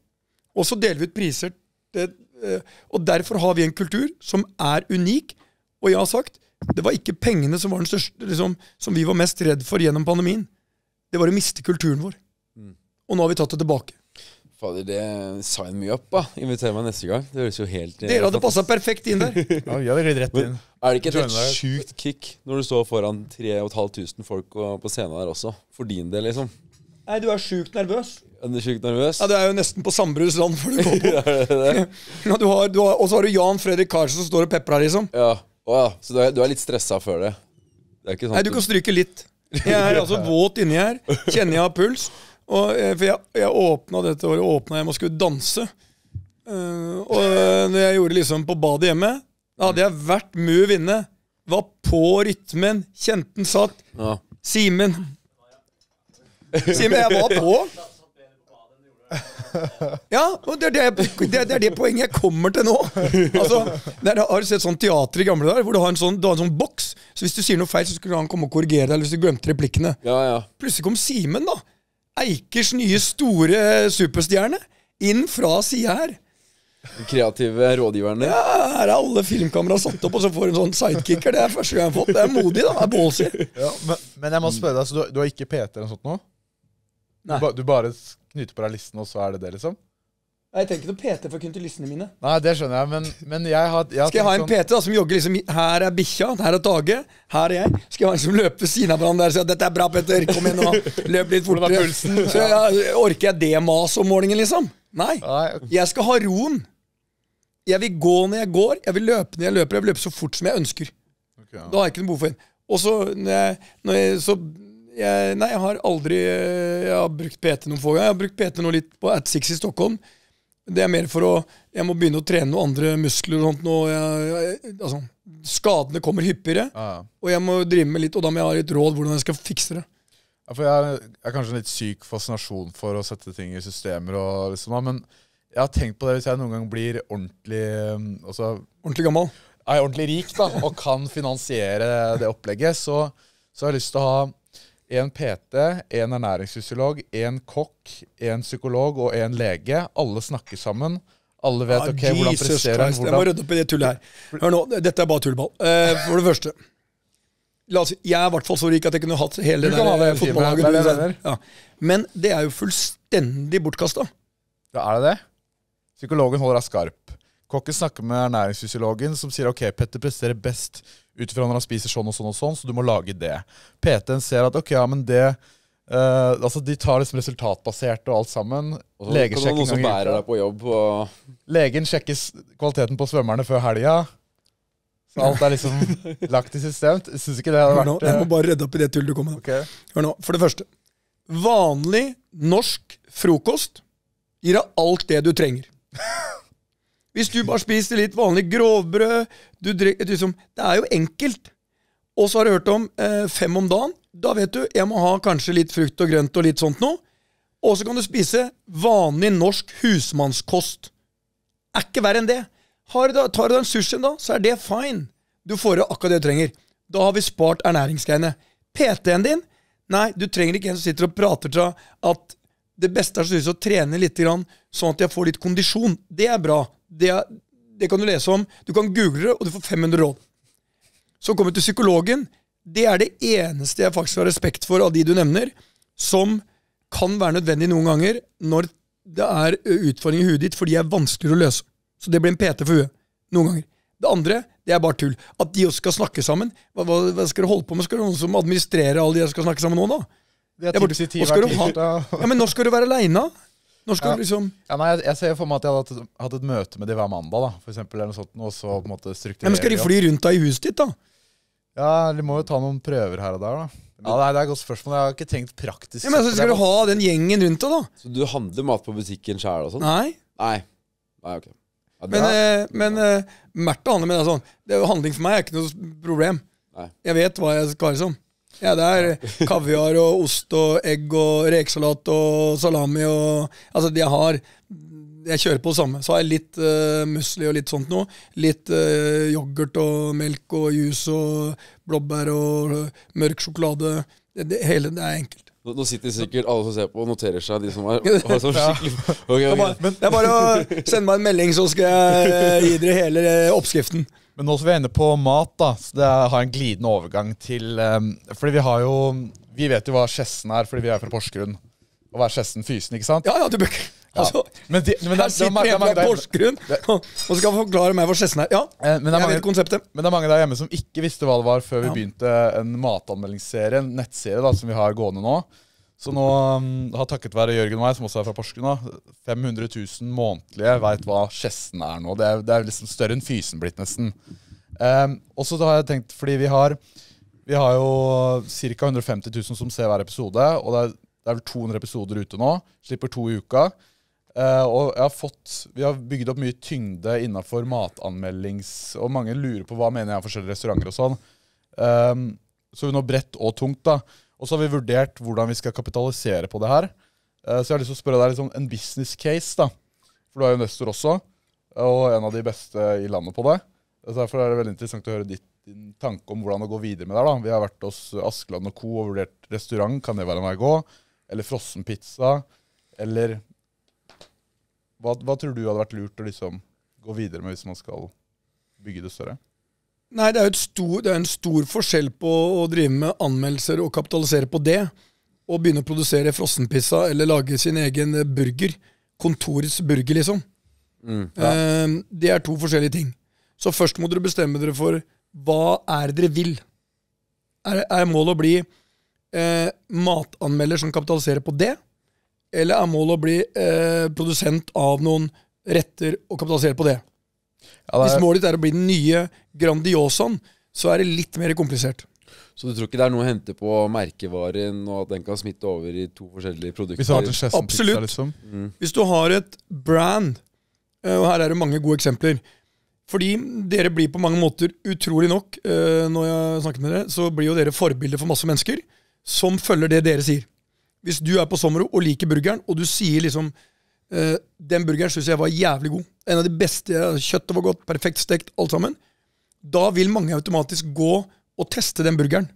Og så deler vi ut priser. Det, eh, og derfor har vi en kultur som er unik. Og jeg har sagt det var ikke pengene som var den største liksom, som vi var mest redd for gjennom pandemien. Det var å miste kulturen vår. Og nå har vi tatt det tilbake. Fader, det sign me up, da. Inviter meg neste gang. Det høres jo helt eh, Dere hadde fantastisk- passa perfekt inn der. Ja, vi hadde glidd rett inn. Er det ikke et helt sjukt kick når du står foran 3500 folk på scenen der også? For din del, liksom. Nei, du er sjukt nervøs. Er du sjukt nervøs? Ja, Det er jo nesten på Sambrus land før du går på. Ja, du har, du har, og så har du Jan Fredrik Karlsen som står og peprer, liksom. Ja. oh, ja. Så du er, du er litt stressa før det? Det er ikke sånn Nei, du kan stryke litt. Jeg er altså våt inni her. Kjenner jeg har puls. Og, eh, for jeg, jeg åpna dette året åpna hjem og skulle danse. Uh, og eh, når jeg gjorde liksom på badet hjemme, da hadde jeg vært move inne. Var på rytmen. Kjente den satt. ja. Simen. Simen, jeg var på. Ja, og det er det, det, er- det poenget jeg kommer til nå. Altså, der, Har du sett sånn teater i gamle dager hvor du har en sånn, du har en sånn boks? Så hvis du sier noe feil, så skulle han komme og korrigere deg. Eller hvis du glemte replikkene. ja, ja. Plutselig kom Simen, da. Eikers nye store superstjerne. Inn fra sida her. Den kreative rådgiveren din. Ja, her er alle filmkamera satt opp, og så får du en sånn sidekicker. Det er første gang jeg har fått. Det er modig, da. Det er ballsy. Ja, men, men jeg må spørre deg, så du, du har ikke PT eller noe sånt nå? Du, Nei. ba, du bare knyter på deg listen, og så er det det, liksom? Jeg trenger ikke noe PT for til mine. Nei, det skjønner jeg, men, men jeg har, jeg har Skal jeg ha en sånn- PT da, som jogger liksom Her er bikkja, her er Tage, her er jeg. Skal jeg ha en som løper ved siden av hverandre og sier 'Dette er bra, Petter. Kom igjen nå. Løp litt er fortere'. Så ja, Orker jeg det maset om morgenen, liksom? Nei. Jeg skal ha roen. Jeg vil gå når jeg går, jeg vil løpe når jeg løper. Jeg vil løpe så fort som jeg ønsker. Okay, ja. Da har jeg ikke noe behov for en. Og så, når jeg, når jeg, så jeg, Nei, jeg har aldri eh, Jeg har brukt PT noen få ganger. Jeg har brukt PT nå litt på At Six i Stockholm. Det er mer for å Jeg må begynne å trene noen andre muskler og sånt nå. Jeg, jeg, altså, skadene kommer hyppigere, Ja, og jeg må drive med litt Og da må jeg ha litt råd hvordan jeg skal fikse det. Ja, for jeg er kanskje en litt syk fascinasjon for å sette ting i systemer, og liksom, men jeg har tenkt på det hvis jeg noen gang blir ordentlig um, altså, Ordentlig gammel. er ordentlig rik da, og kan finansiere det opplegget, så, så har jeg lyst til å ha en PT, en ernæringsfysiolog, en kokk, en psykolog og en lege. Alle snakker sammen. Alle vet ok, hvordan presterer han, Hvordan... Jeg må rydde opp i det tullet her. Hør nå, dette er bare tullball. Uh, for det første oss Jeg er i hvert fall så rik at jeg kunne hatt hele Du kan det der fotballaget. Ja. Men det er jo fullstendig bortkasta. Ja, er det det? Psykologen holder deg skarp. Kokken snakker med ernæringsfysiologen, som sier ok, Petter presterer best ut ifra når han spiser sånn og sånn og sånn, så du må lage det. PT-en ser at ok, ja, men det Uh, Altså, de tar liksom resultatbasert og alt sammen. Og så det være noen som bærer deg på jobb. Og... Legen sjekker kvaliteten på svømmerne før helga. Så alt er liksom lagt i systemt. Syns ikke det hadde nå, vært jeg må eh, bare redde opp i det tullet du kom med. Okay. Hør nå, For det første. Vanlig norsk frokost gir deg alt det du trenger. Hvis du bare spiser litt vanlig grovbrød du drikker, liksom, Det er jo enkelt. Og så har du hørt om eh, fem om dagen. Da vet du jeg må ha kanskje litt frukt og grønt og litt sånt noe. Og så kan du spise vanlig norsk husmannskost. Er ikke verre enn det. Du tar du den sushien, da, så er det fine. Du får i akkurat det du trenger. Da har vi spart ernæringsgreiene. PT-en din Nei, du trenger ikke en som sitter og prater til deg at det beste er å trene litt, sånn at jeg får litt kondisjon. Det er bra. Det, er, det kan du lese om. Du kan google det, og du får 500 råd. Så kommer vi til psykologen. Det er det eneste jeg faktisk har respekt for av de du nevner, som kan være nødvendig noen ganger når det er utfordringer i huet ditt, for de er vanskeligere å løse. Så det blir en PT for huet. Noen ganger. Det andre det er bare tull. At de også skal snakke sammen. Hva, hva, skal du holde på med? Skal du noen som administrerer alle de som skal snakke sammen nå, da? Det er i ti hver ha? tirsdag. Ja, Men når skal du være aleine? Når skal Ja. du liksom Ja, nei, jeg, jeg ser for meg at jeg hadde hatt, et møte med de hver mandag, da, for eksempel, eller noe sånt, og så på en måte ja, men Skal de fly rundt deg i huset ditt, da? Ja, de må jo ta noen prøver her og der, da. Ja, nei, Det er et godt spørsmål. Jeg har ikke tenkt praktisk Ja, men altså, Skal du ha den gjengen rundt deg, da? Så du handler mat på butikken sjæl og sånn? Nei. Nei. Nei, ok. Ja, Men, eh, men eh, Märtha handler med deg sånn. Det er jo Handling for meg er ikke noe problem. Nei. Jeg vet hva jeg skal ha som. Ja, det er kaviar og ost og egg og rekesalat og salami og Altså, jeg har Jeg kjører på det samme. Så har jeg litt uh, musli og litt sånt noe. Litt uh, yoghurt og melk og juice og blåbær og uh, mørk sjokolade. Det, det, hele det er enkelt. Nå, nå sitter sikkert alle som ser på og noterer seg, de som er, har sånn skikkelig Okay, Det er, bare, det er bare å sende meg en melding, så skal jeg eh, gi dere hele eh, oppskriften. Men nå som vi er inne på mat, da, så det har en glidende overgang til um, Fordi vi har jo Vi vet jo hva Skjessen er, fordi vi er fra Porsgrunn. Og hva er Skjessen Fysen, ikke sant? Ja, ja, du bør altså, Men, de, men det, Her er- er sitter er mange fra Porsgrunn og skal forklare meg hva Skjessen er. Ja, eh, men, det er mange, konseptet. men det er mange der hjemme som ikke visste hva det var før vi Ja. begynte en matanmeldingsserie, en nettserie da, som vi har gående nå. Så nå um, har takket være Jørgen og meg, som også er fra Porsgrunn, da, 500 000 månedlige veit hva Skjessen er nå. Det er, det er liksom større enn Fysen blitt, nesten. Um, og så har jeg tenkt, fordi vi har Vi har jo ca. 150 000 som ser hver episode, og det er, det er vel 200 episoder ute nå. Slipper to i uka. Uh, og fått, vi har bygd opp mye tyngde innafor matanmeldings... Og mange lurer på hva mener jeg om forskjellige restauranter og sånn. Um, så nå bredt og tungt, da. Og så har vi vurdert hvordan vi skal kapitalisere på det her. Eh, så jeg har lyst til å spørre deg liksom, en business case, da. For du er jo investor også, og en av de beste i landet på det. Så Derfor er det veldig interessant å høre ditt, din tanke om hvordan å gå videre med det. da. Vi har vært hos Askeland og Co. og vurdert restaurant. Kan det være en vei å gå? Eller frossenpizza? Eller hva, hva tror du hadde vært lurt å liksom gå videre med hvis man skal bygge det større? Nei, det er jo stor, det er en stor forskjell på å drive med anmeldelser og kapitalisere på det, og begynne å produsere frossenpizza eller lage sin egen burger. Kontorets burger, liksom. Mm. Eh, det er to forskjellige ting. Så først må dere bestemme dere for hva er dere vil. Er, er målet å bli eh, matanmelder som kapitaliserer på det? Eller er målet å bli eh, produsent av noen retter og kapitalisere på det? Ja, er... Hvis målet ditt er å bli den nye Grandiosaen, så er det litt mer komplisert. Så du tror ikke det er noe å hente på merkevaren, og at den kan smitte over i to forskjellige produkter? hvis du har Skjessen-pizza, Absolutt. liksom. Hvis du har et brand, eh, og her er det mange gode eksempler Fordi dere blir på mange måter, utrolig nok, eh, når jeg snakker med dere, så blir jo dere forbilder for masse mennesker som følger det dere sier. Hvis du er på Sommero og liker burgeren, og du sier liksom eh, Den burgeren syns jeg var jævlig god. En av de beste. Kjøttet var godt, perfekt stekt, alt sammen. Da vil mange automatisk gå og teste den burgeren.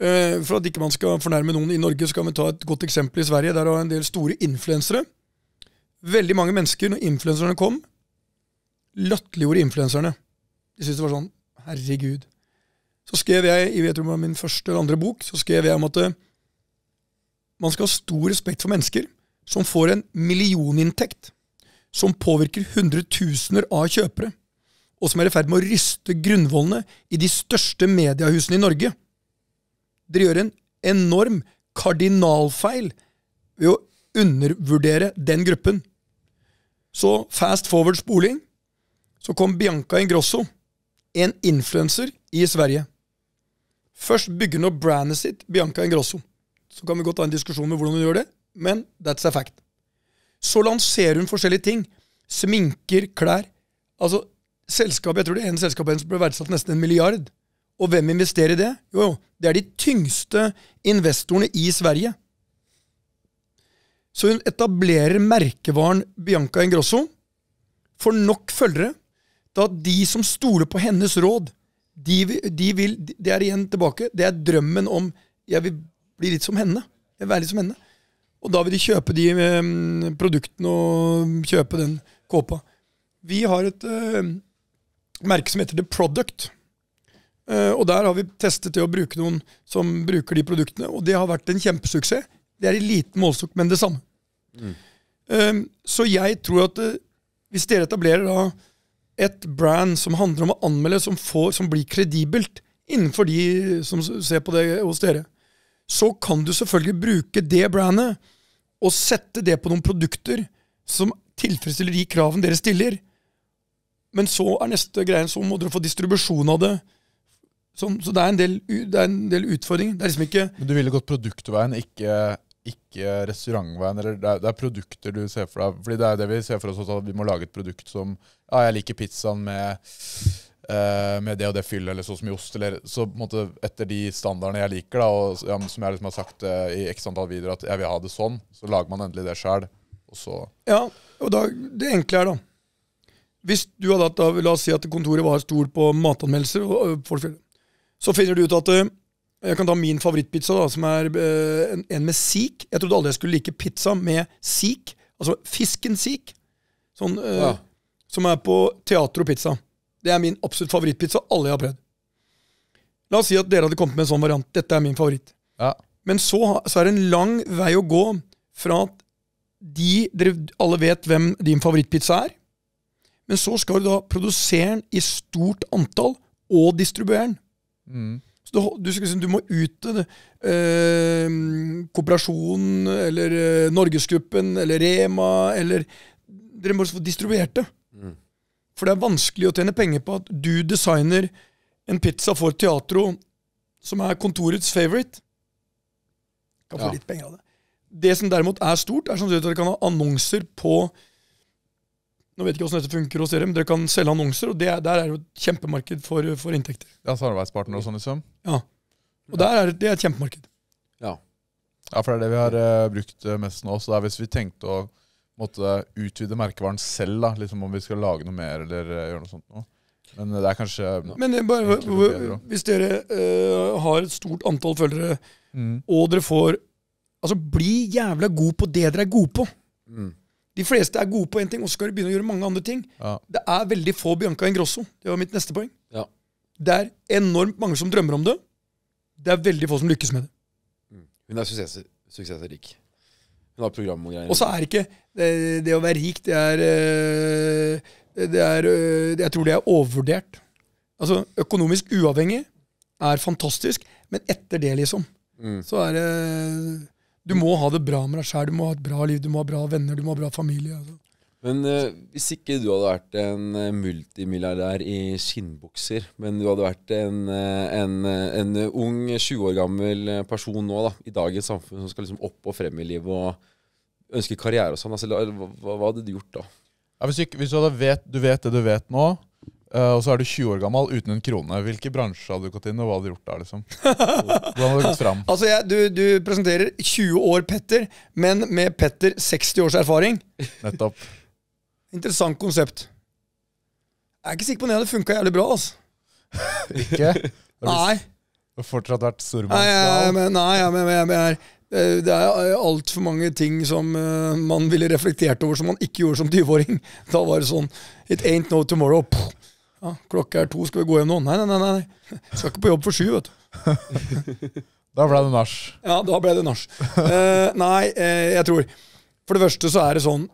Eh, for at ikke man skal fornærme noen i Norge, så kan vi ta et godt eksempel i Sverige. Der har en del store influensere. Veldig mange mennesker, når influenserne kom, latterliggjorde influenserne. De syntes det var sånn Herregud. Så skrev jeg i det var min første eller andre bok så skrev jeg om at eh, man skal ha stor respekt for mennesker som får en millioninntekt, som påvirker hundretusener av kjøpere, og som er i ferd med å ryste grunnvollene i de største mediehusene i Norge. Dere gjør en enorm kardinalfeil ved å undervurdere den gruppen. Så fast forward spoling, så kom Bianca Ingrosso, en influenser i Sverige. Først bygger hun opp brandet sitt, Bianca Ingrosso. Så kan vi godt ha en diskusjon med hvordan hun gjør det, men that's a fact. Så lanserer hun forskjellige ting. Sminker, klær. Altså, selskapet, jeg tror det ene selskapet hennes ble verdsatt nesten en milliard. Og hvem investerer i det? Jo, jo, det er de tyngste investorene i Sverige. Så hun etablerer merkevaren Bianca Ingrosso får nok følgere til at de som stoler på hennes råd, de, de vil Det er igjen tilbake. Det er drømmen om Jeg vil bli litt som henne. Jeg vil være litt som henne. Og da vil de kjøpe de eh, produktene og kjøpe den kåpa. Vi har et eh, merke som heter The Product. Eh, og der har vi testet det å bruke noen som bruker de produktene, og det har vært en kjempesuksess. Det er i liten målestokk, men det samme. Eh, så jeg tror at eh, hvis dere etablerer da et brand som handler om å anmelde, som, får, som blir kredibelt innenfor de som ser på det hos dere, så kan du selvfølgelig bruke det brandet og sette det på noen produkter som tilfredsstiller de kravene dere stiller. Men så er neste greien, så må dere få distribusjon av det. Sånn, så det er, en del, er utfordringer. Er liksom Men du ville gått produktveien, ikke, ikke restaurantveien. Eller det er, det er produkter du ser for deg. Fordi det er det vi ser for oss også, at vi må lage et produkt som Ja, jeg liker pizzaen med med det og det fyllet, eller som i ost. Eller, så på en måte etter de standardene jeg liker, da, og ja, som jeg liksom har sagt eh, i x antall videoer, at jeg vil ha det sånn, så lager man endelig det sjøl. Og så Ja, og da, det enkle er da Hvis du hadde hatt da, La oss si at kontoret var stor på matanmeldelser, og, folk, så finner du ut at eh, Jeg kan ta min favorittpizza, da, som er eh, en, en med sik. Jeg trodde aldri jeg skulle like pizza med sik. Altså fisken sik. Sånn, eh, Ja. Som er på teater og pizza. Det er min absolutt favorittpizza. Alle jeg har prøvd. La oss si at dere hadde kommet med en sånn variant. Dette er min favoritt. Ja. Men så, så er det en lang vei å gå fra at de, dere alle vet hvem din favorittpizza er, men så skal du da produsere den i stort antall og distribuere den. mm. Så du, du, skal du må ut til eh, Kooperasjonen eller eh, Norgesgruppen eller Rema eller Dere må få distribuert det. For det er vanskelig å tjene penger på at du designer en pizza for Teatro som er kontorets favorite. Kan få Ja. litt penger av det. Det som derimot er stort, er sånn at dere kan ha annonser på Nå vet jeg ikke hvordan dette funker hos dere, men dere kan selge annonser, og det, er- der er jo et kjempemarked for, for inntekter. ja, samarbeidspartner og sånn, liksom. Ja. Og der er det, det er et kjempemarked. Ja. Ja, for det er det vi har uh, brukt eh, mest nå. Så det er hvis vi tenkte å måtte utvide merkevaren selv, da, liksom om vi skal lage noe mer eller eh, gjøre noe sånt noe. Men eh, det er kanskje Men det er bare, bedre hvis dere uh, har et stort antall følgere, mm. og dere får Altså, bli jævla god på det dere er gode på. Mm. De fleste er gode på én ting, og så skal de begynne å gjøre mange andre ting. Ja. Det er veldig få Bianca Ingrosso. Det var mitt neste poeng. Ja. Det er enormt mange som drømmer om det. Det er veldig få som lykkes med det. Mm. Hun er suksess, suksessrik. Hun har program og greier. Og så er ikke det, det å være rik, det er, eh, det er eh, Jeg tror det er overvurdert. Altså, økonomisk uavhengig er fantastisk, men etter det, liksom, Mm. så er det Du må ha det bra med deg sjæl, du må ha et bra liv, du må ha bra venner, du må ha bra familie. Altså. Men uh, hvis ikke du hadde vært en eh, multimilliardær i skinnbukser, men du hadde vært en, eh, en, en ung 20 år gammel person nå da, i dagens samfunn som skal liksom opp og frem i livet og ønsker karriere og sånn, altså, hva, hva hadde du gjort da? Ja, hvis, ikke, hvis du, hadde vet, du vet det du vet nå, uh, og så er du 20 år gammel uten en krone, hvilke bransjer hadde du gått inn og hva hadde du gjort da? liksom? Hvordan hadde du gått fram? Altså, jeg, du, du presenterer 20 år Petter, men med Petter 60 års erfaring. Nettopp. Interessant konsept. Jeg er ikke sikker på om det hadde funka jævlig bra. altså. Ikke? Nei. har fortsatt vært stormannsgal. Nei, men, nei, jeg, men, jeg, men, jeg, det er altfor mange ting som uh, man ville reflektert over som man ikke gjorde som 20-åring. Da var det sånn It ain't no tomorrow. Ja, klokka er to, skal vi gå hjem nå? Nei, nei, nei. nei. Skal ikke på jobb for sju, vet du. Da ble det nach. Ja, da ble det nach. Uh, nei, uh, jeg tror For det første så er det sånn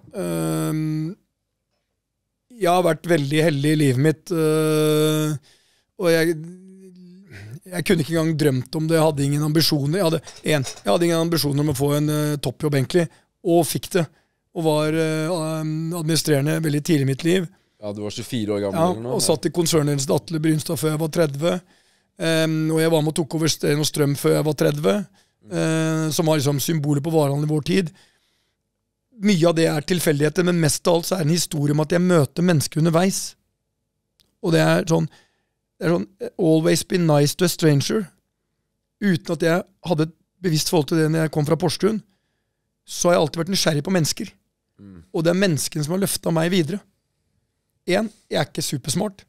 Jeg har vært veldig heldig i livet mitt, eh, og jeg jeg kunne ikke engang drømt om det. Jeg hadde ingen ambisjoner. Jeg hadde, en, jeg hadde ingen ambisjoner om å få en eh, toppjobb, egentlig, og fikk det. Og var eh, administrerende veldig tidlig i mitt liv. Ja, du var 24 år gammel Ja, eller noe? og satt i konsernledelsen til Atle Brynstad før jeg var 30. Um, og jeg var med og tok over Steen og Strøm før jeg var 30, uh, som var liksom symbolet på varehandel i vår tid. Mye av det er tilfeldigheter, men mest av alt så er det en historie om at jeg møter mennesker underveis. Og det er sånn det er sånn Always be nice to a stranger. Uten at jeg hadde et bevisst forhold til det når jeg kom fra Porsgrunn, så har jeg alltid vært nysgjerrig på mennesker. Mm. Og det er menneskene som har løfta meg videre. én, jeg er ikke supersmart.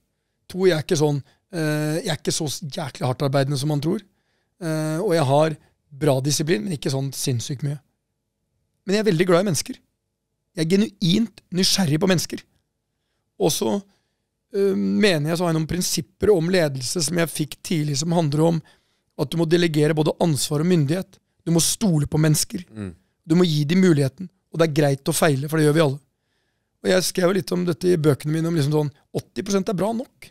To, jeg er ikke sånn eh, Jeg er ikke så jæklig hardtarbeidende som man tror. Uh, og jeg har bra disiplin, men ikke sånn sinnssykt mye. Men jeg er veldig glad i mennesker. Jeg er genuint nysgjerrig på mennesker. Og så øh, mener jeg så har jeg noen prinsipper om ledelse som jeg fikk tidlig, som handler om at du må delegere både ansvar og myndighet. Du må stole på mennesker. Mm. Du må gi dem muligheten. Og det er greit å feile, for det gjør vi alle. Og jeg skrev litt om dette i bøkene mine, om liksom sånn 80% er bra nok.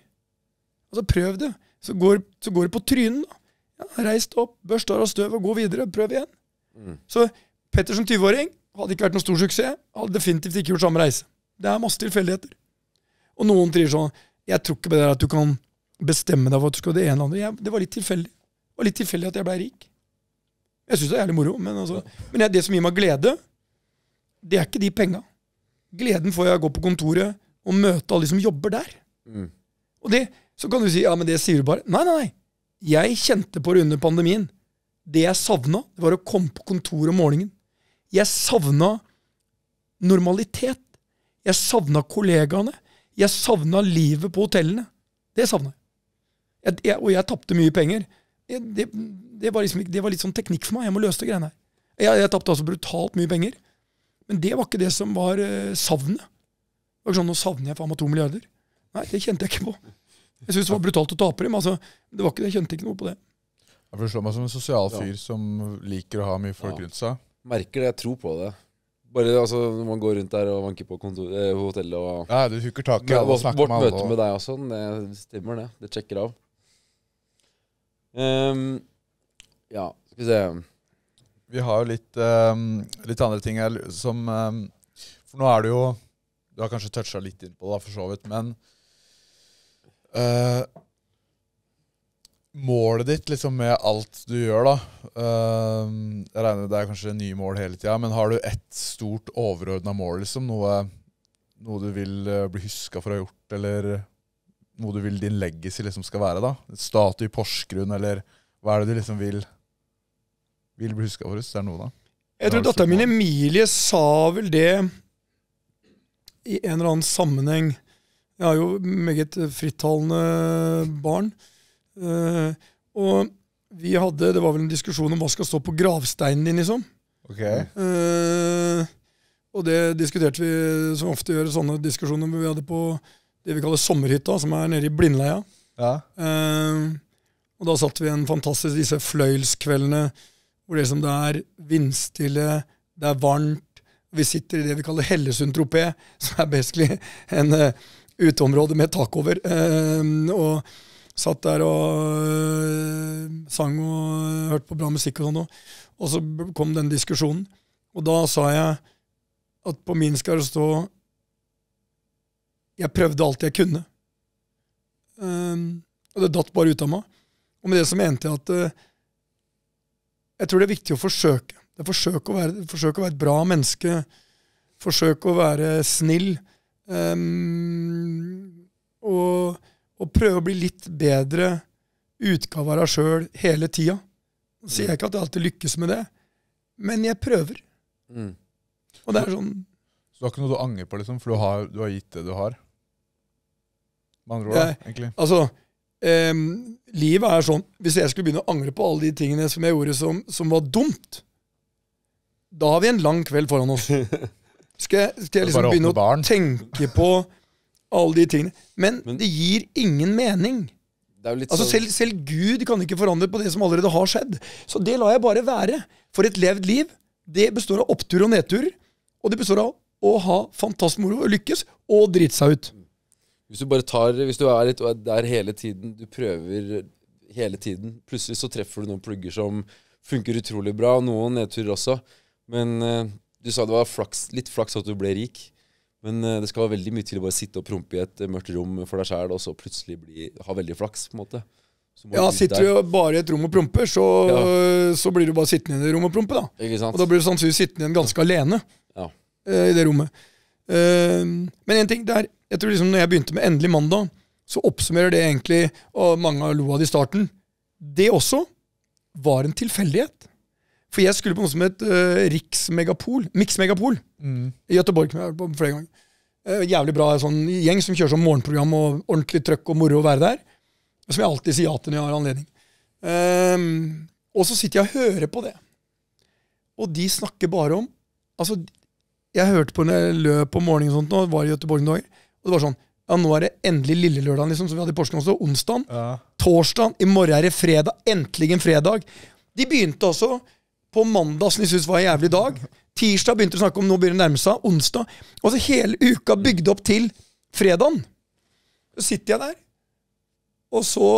Altså, prøv det. Så går, så går det på trynet, da. Ja, Reis deg opp, børst av støv og gå videre. Prøv igjen. Mm. Så Petter som 20-åring hadde ikke vært noen stor suksess. Hadde definitivt ikke gjort samme reise. Det er masse tilfeldigheter. Og noen trier sånn Jeg tror ikke på det at du kan bestemme deg for at du skal det ene eller andre. Jeg, det var litt tilfeldig. Det var litt tilfeldig at jeg blei rik. Jeg syns det er jævlig moro, men, altså, men jeg, det som gir meg glede, det er ikke de penga. Gleden får jeg av å gå på kontoret og møte alle de som jobber der. Mm. Og det, Så kan du si ja, men det sier du bare. Nei, nei, nei. Jeg kjente på det under pandemien. Det jeg savna, var å komme på kontoret om morgenen. Jeg savna normalitet. Jeg savna kollegaene. Jeg savna livet på hotellene. Det savna jeg. jeg, jeg og jeg tapte mye penger. Det, det, det, var liksom, det var litt sånn teknikk for meg. Jeg må løse det greiene her. Jeg, jeg tapte altså brutalt mye penger. Men det var ikke det som var uh, savnet. Det var ikke sånn, Nå savner jeg faen meg to milliarder. Nei, det kjente jeg ikke på. Jeg syntes det var brutalt å tape dem. Altså, det var ikke det, jeg kjente ikke noe på det. Jeg forstår meg som en sosial Ja. fyr som liker å ha mye folk Ja. rundt seg. Merker det, jeg tror på det. Bare altså, når man går rundt der og vanker på kontor, eh, hotellet og Ja, du hooker tak i alle og Vårt, snakker med alle. møte og- med deg og sånn, det stemmer det. Det sjekker av. Ehm, ja, skal vi se. Vi har jo litt, ehm, litt andre ting her som ehm, For nå er det jo Du har kanskje toucha litt inn på det, da, for så vidt, men eh, Målet ditt liksom med alt du gjør, da ehm, Jeg regner det er kanskje nye mål hele tida, men har du ett stort overordna mål, liksom? Noe, noe du vil eh, bli huska for å ha gjort, eller noe du vil din legacy liksom skal være? da? Statue i Porsgrunn, eller hva er det du liksom vil vil bli huska for? Hvis det er noe, da? Jeg tror dattera mi Emilie sa vel det i en eller annen sammenheng. Jeg har jo meget frittalende barn. Eh, og vi hadde Det var vel en diskusjon om hva skal stå på gravsteinen din, liksom. Ok. Eh, og det diskuterte vi som ofte gjør sånne diskusjoner vi hadde på det vi kaller sommerhytta, som er nede i Blindleia. Ja. Eh, og da satt vi en fantastisk disse fløyelskveldene hvor det, liksom, det er vindstille, det er varmt. Vi sitter i det vi kaller Hellesund tropé, som er basically en uh, uteområde med tak over. Uh, og satt der og eh, sang og hørte på bra musikk og sånn. Og, så kom den diskusjonen. Og da sa jeg at på min skal det stå Jeg prøvde alt jeg kunne. Um, og det datt bare ut av meg. Og med det så mente jeg at uh, jeg tror det er viktig å forsøke. Det forsøke, å være, forsøke å være et bra menneske. Forsøke å være snill. Um, og, og prøve å bli litt bedre utgave av deg sjøl hele tida. Så sier jeg ikke at jeg alltid lykkes med det, men jeg prøver. Mm. Og det er sånn Så du har ikke noe du angrer på, liksom, for du har, du har gitt det du har? Med andre ord, Jeg- egentlig. Altså, ehm, livet er sånn Hvis jeg skulle begynne å angre på alle de tingene som jeg gjorde som, som var dumt, da har vi en lang kveld foran oss. Skal jeg, skal jeg liksom begynne å tenke på alle de tingene? Men, Men- det gir ingen mening. Altså sånn selv, selv Gud kan ikke forandre på det som allerede har skjedd. Så det lar jeg bare være. For et levd liv, det består av opptur og nedtur. Og det består av å ha fantastisk moro lykkes, og drite seg ut. Hvis du bare tar Hvis du er litt er der hele tiden, du prøver hele tiden, plutselig så treffer du noen plugger som funker utrolig bra, og noen nedturer også. Men uh, du sa det var flaks, litt flaks at du ble rik. Men eh, det skal veldig mye til å bare sitte og prompe i et eh, mørkt rom for deg sjæl, og så plutselig bli, ha veldig flaks, på en måte. Ja, Sitter du bare i et rom og promper, så, så blir du bare sittende i det rommet og prompe. da. Ikke sant? Og da blir du sannsynligvis sittende igjen ganske alene Ja. uh, i det rommet. Uh, men en ting der, jeg tror liksom når jeg begynte med Endelig mandag, så oppsummerer det egentlig, og mange lo av det i starten, det også var en tilfeldighet. For jeg skulle på noe som het uh, Riksmegapol, Miksmegapol. Mm. i Göteborg, som jeg har vært på flere ganger. Uh, jævlig bra sånn gjeng som kjører sånn morgenprogram og ordentlig trøkk og moro å være der. Som jeg alltid sier ja til når jeg har anledning. Um, og så sitter jeg og hører på det. Og de snakker bare om Altså, jeg hørte på når jeg løp om morgenen og sånt nå, var i Göteborg noen dager, og det var sånn Ja, nå er det endelig lille lørdagen, liksom, som vi hadde i Porsgrunn også. Onsdag. Ja. Torsdag, i morgen er det fredag. Endelig en fredag. De begynte også på mandag, som de syntes var en jævlig dag. Tirsdag begynte de å snakke om nå begynner det å nærme seg. Onsdag. Og så hele uka bygde opp til fredagen. Så sitter jeg der, og så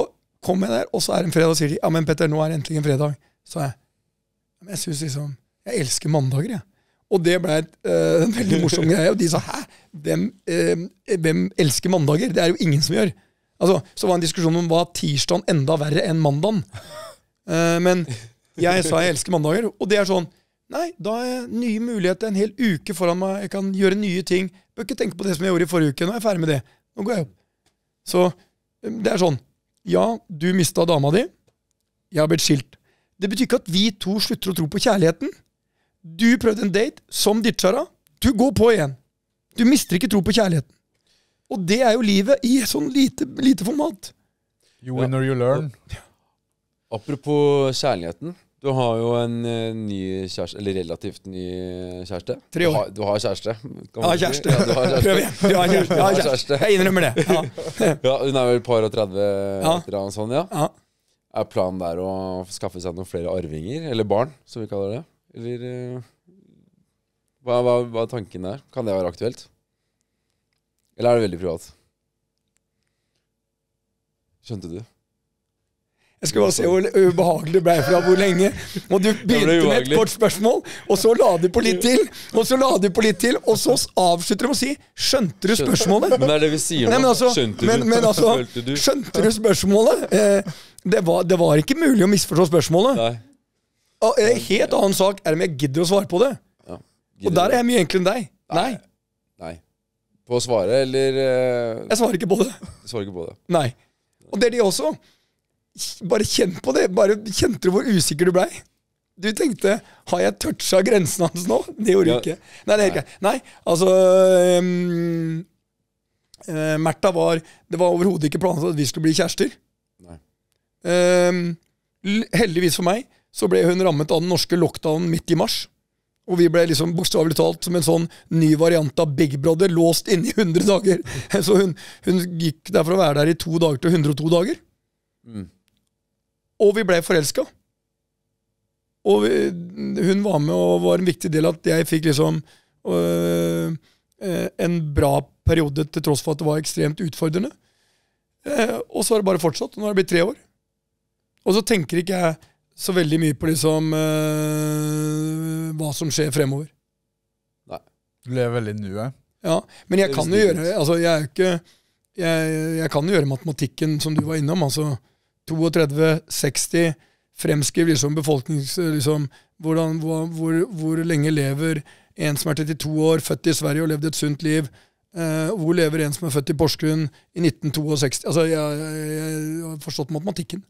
kommer jeg der, og så er det en fredag, og sier de ja, men Petter, nå er det endelig en fredag. Så jeg men jeg synes liksom Jeg elsker mandager, jeg. Og det ble et, øh, en veldig morsom greie. Og de sa hæ? Hvem, øh, hvem elsker mandager? Det er jo ingen som gjør. Altså, Så var det en diskusjon om var tirsdagen enda verre enn mandagen. Uh, men jeg sa jeg elsker mandager, og det er sånn Nei, da har jeg nye muligheter, en hel uke foran meg. Jeg kan gjøre nye ting. Bør ikke tenke på det som jeg gjorde i forrige uke. Nå er jeg ferdig med det. Nå går jeg opp. Så eh, det er sånn. Ja, du mista dama di. Jeg har blitt skilt. Det betyr ikke at vi to slutter å tro på kjærligheten. Du prøvde en date som ditchara. Du går på igjen. Du mister ikke tro på kjærligheten. Og det er jo livet i et sånn lite, lite format. You win or you learn. Apropos kjærligheten. Du har jo en eh, ny kjæreste, eller relativt ny kjæreste. Tre år. Du har, du har kjæreste. Jeg har kjæreste. Ja, du har kjæreste. Prøv igjen. Du har kjæreste. Jeg har kjæreste. Jeg innrømmer det. Ja. Ja, hun er vel par og 30, Ja. et eller annet sånt, ja. Ja. Er planen der å skaffe seg noen flere arvinger? Eller barn, som vi kaller det? Eller eh, hva, hva, hva er tanken der? Kan det være aktuelt? Eller er det veldig privat? Skjønte du? Jeg skulle bare se hvor ubehagelig det ble fra hvor lenge. Og du begynte med et kort spørsmål, og så la du på litt til, og så la du på litt til, og så avslutter du med å si 'Skjønte du spørsmålet?' Men det er det vi sier nå. Men altså, Skjønte du? men altså Følte du? Skjønte du spørsmålet? Eh, det, var, det var ikke mulig å misforstå spørsmålet. Nei. Og en helt annen sak er om jeg gidder å svare på det. Ja. Og der er jeg mye enklere enn deg. Nei. Nei. På å svare, eller eh, Jeg svarer ikke på det. Svarer ikke på det. Nei. Og det er de også. Bare kjenn på det. Bare Kjente du hvor usikker du blei? Du tenkte Har jeg toucha grensen hans nå? Det gjorde Ja. du ikke. Nei, det er ikke. Nei, altså um, uh, Märtha var Det var overhodet ikke planlagt at vi skulle bli kjærester. Nei. Um, heldigvis for meg så ble hun rammet av den norske lockdownen midt i mars. Og vi ble liksom bokstavelig talt som en sånn ny variant av Big Brother, låst inne i 100 dager. Så hun, hun gikk der for å være der i to dager til 102 dager. Mm. Og vi ble forelska. Og vi, hun var med og var en viktig del av at jeg fikk liksom øh, øh, en bra periode til tross for at det var ekstremt utfordrende. Eh, og så har det bare fortsatt. Nå har det blitt tre år. Og så tenker ikke jeg så veldig mye på liksom øh, hva som skjer fremover. Nei. Du lever veldig nuet. Ja, Men jeg kan jo gjøre altså jeg er ikke jeg, jeg kan jo gjøre matematikken som du var innom. altså 32, 60, fremskriv liksom befolknings... Liksom, hvordan, hvor, hvor, hvor lenge lever en som er 32 år, født i Sverige og levd et sunt liv? Eh, hvor lever en som er født i Porsgrunn i 1962? Altså, jeg, jeg, jeg har forstått matematikken.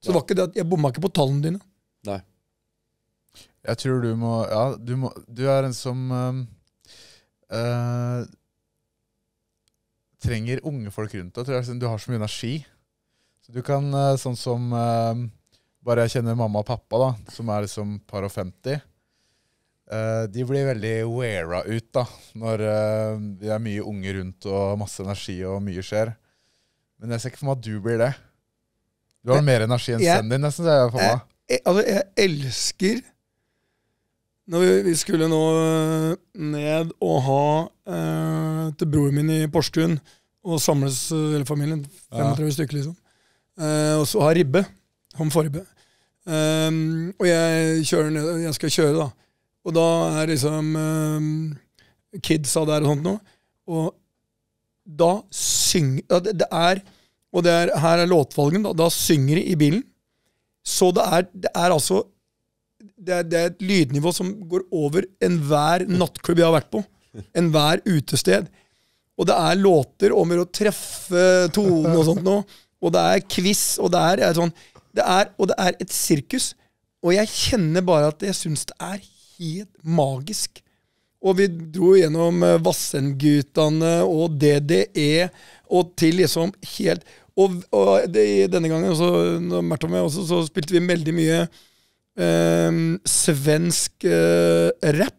Så det var ikke det at jeg bomma ikke på tallene dine. Nei. Jeg tror du må Ja, du, må, du er en som um, eh, trenger unge folk rundt deg. Du har så mye energi. Så du kan, eh, sånn som eh, Bare jeg kjenner mamma og pappa, da, som er liksom par og 50. eh, de blir veldig weara ut da, når det er mye unge rundt og masse energi og mye skjer. Men jeg ser ikke for meg at du blir det. Du har mer energi enn sønnen din, nesten. ser jeg for meg. jeg, altså, jeg elsker Når vi, vi skulle nå ned og ha øh, til broren min i Porsgrunn og samles hele familien, 35 stykker liksom, Eh, og så har ribbe. Han forribbe. Um, og jeg kjører jeg skal kjøre, da. Og da er liksom um, kidsa der og sånt noe. Og da synger det, det er Og det er, her er låtvalgen. Da, da synger de i bilen. Så det er, det er altså det er, det er et lydnivå som går over enhver nattklubb jeg har vært på. Enhver utested. Og det er låter om å treffe tonen og sånt nå. Og det er quiz, og det er, sånn det er, Og det er et sirkus. Og jeg kjenner bare at jeg syns det er helt magisk Og vi dro gjennom eh, Vassendgutane og DDE og til liksom helt Og, og det, denne gangen, også, når Märtha var med, også, så spilte vi veldig mye eh, svensk eh, rap.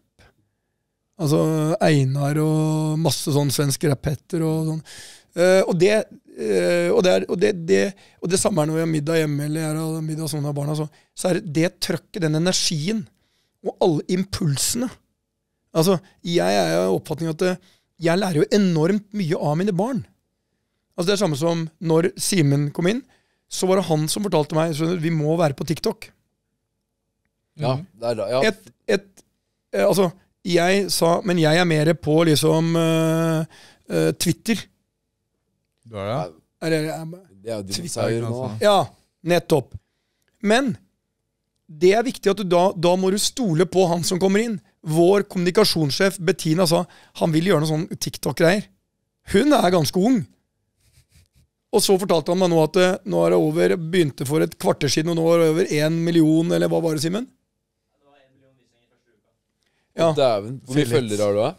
Altså Einar og masse sånn svensk rappetter og sånn. Eh, og det eh, og, det er, og, det, det, og det samme er når vi har middag hjemme eller jeg har middag sånn av barna. Så, så er det det trøkket, den energien, og alle impulsene. Altså, Jeg er av oppfatning at eh, jeg lærer jo enormt mye av mine barn. Altså Det er samme som når Simen kom inn, så var det han som fortalte meg at vi må være på TikTok. Ja, det er, da- ja. Et, et, eh, altså, jeg sa Men jeg er mer på liksom uh, uh, Twitter. Du er det? Eller, eh, det er jo dinosaurer nå. Ja, nettopp. Men det er viktig at du da, da må du stole på han som kommer inn. Vår kommunikasjonssjef Bettina sa han vil gjøre noe sånn TikTok-greier. Hun er ganske ung. Og så fortalte han meg nå at nå er det over, begynte for et kvarter siden, og nå er det over én million, eller hva var det, Simen? Ja. Dæven. Hvor mye følgere har du, da?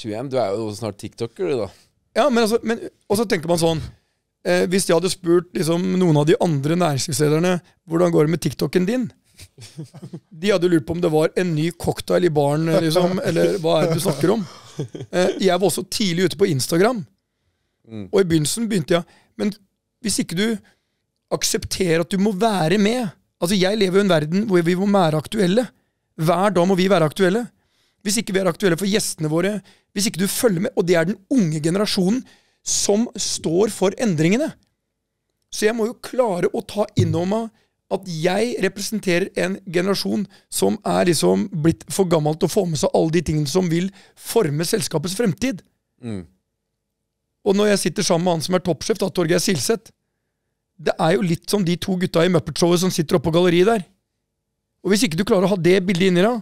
21? Du er jo snart tiktoker, du, da. Ja, men altså, men, og så tenker man sånn eh, Hvis jeg hadde spurt liksom, noen av de andre næringslivslederne hvordan går det med TikToken din, de hadde lurt på om det var en ny cocktail i baren, eh, liksom, eller hva er det du snakker om? Eh, jeg var også tidlig ute på Instagram, Mm. og i begynnelsen begynte jeg Men hvis ikke du aksepterer at du må være med Altså, jeg lever i en verden hvor vi må være aktuelle. Hver dag må vi være aktuelle. Hvis ikke vi er aktuelle for gjestene våre, hvis ikke du følger med Og det er den unge generasjonen som står for endringene. Så jeg må jo klare å ta inn over meg at jeg representerer en generasjon som er liksom blitt for gammel til å få med seg alle de tingene som vil forme selskapets fremtid. Mm. Og når jeg sitter sammen med han som er toppsjef, da, Torgeir Silseth Det er jo litt som de to gutta i Muppet-showet som sitter oppe på galleriet der. Og hvis ikke du klarer å ha det bildet inni deg,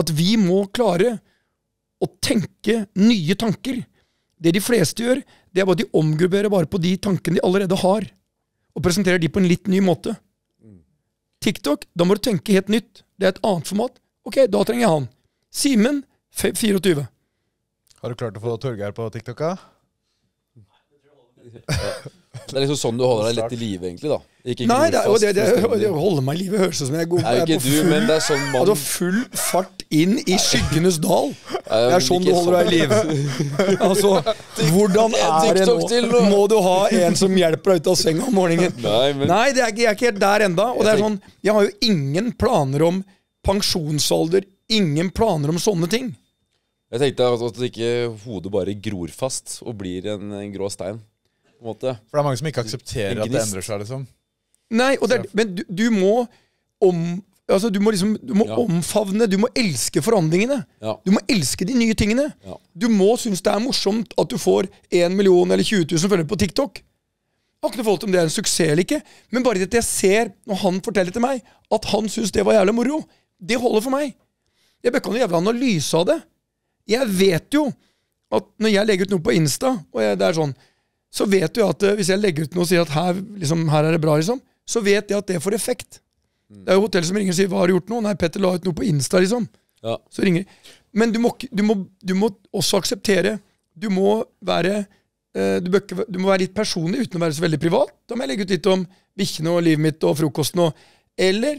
at vi må klare å tenke nye tanker Det de fleste gjør, det er bare at de omgrupperer bare på de tankene de allerede har, og presenterer de på en litt ny måte. TikTok, da må du tenke helt nytt. Det er et annet format. Ok, da trenger jeg han. Simen, 24. Har du klart å få Torgeir på TikTok? da? Det er liksom sånn du holder deg litt i live, egentlig, da. Ikke Nei, det, og det, det, det holder meg i live høres ut som jeg er god. Nei, jeg er ikke på du, full- men det er sånn man Altså full fart inn i skyggenes dal. Det Det er sånn du holder deg i live. Altså, hvordan er det nå. nå? Må du ha en som hjelper deg ut av senga om morgenen? Nei, men Nei, det er ikke, jeg er ikke helt der enda. Og det er sånn, jeg har jo ingen planer om pensjonsalder. Ingen planer om sånne ting. jeg tenkte at, at ikke hodet bare gror fast og blir en, en grå stein. På en måte. For det er mange som ikke aksepterer at det endrer seg. liksom Nei, og det er, men du, du må om... Altså, du må liksom Du må Ja. omfavne, du må elske forandringene. Ja. Du må elske de nye tingene. Ja. Du må synes det er morsomt at du får 1 million eller 20 000 følgere på TikTok. Jeg har ikke noe forhold til om det er en suksess eller ikke, men bare det at jeg ser, når han forteller til meg, at han syns det var jævlig moro, det holder for meg. Jeg bør ikke ha noen jævla analyse av det. Jeg vet jo at når jeg legger ut noe på Insta, og jeg, det er sånn, så vet du at eh, hvis jeg legger ut noe og sier at her, liksom, her er det bra, liksom, så vet jeg at det får effekt. Det er jo hotell som ringer og sier 'hva har du gjort nå?' Nei, Petter la ut noe på Insta, liksom. Ja. Så ringer. Men du må, du, må, du må også akseptere Du må være eh, du, bør du må være litt personlig uten å være så veldig privat. Da må jeg legge ut litt om bikkjene og livet mitt og frokosten og Eller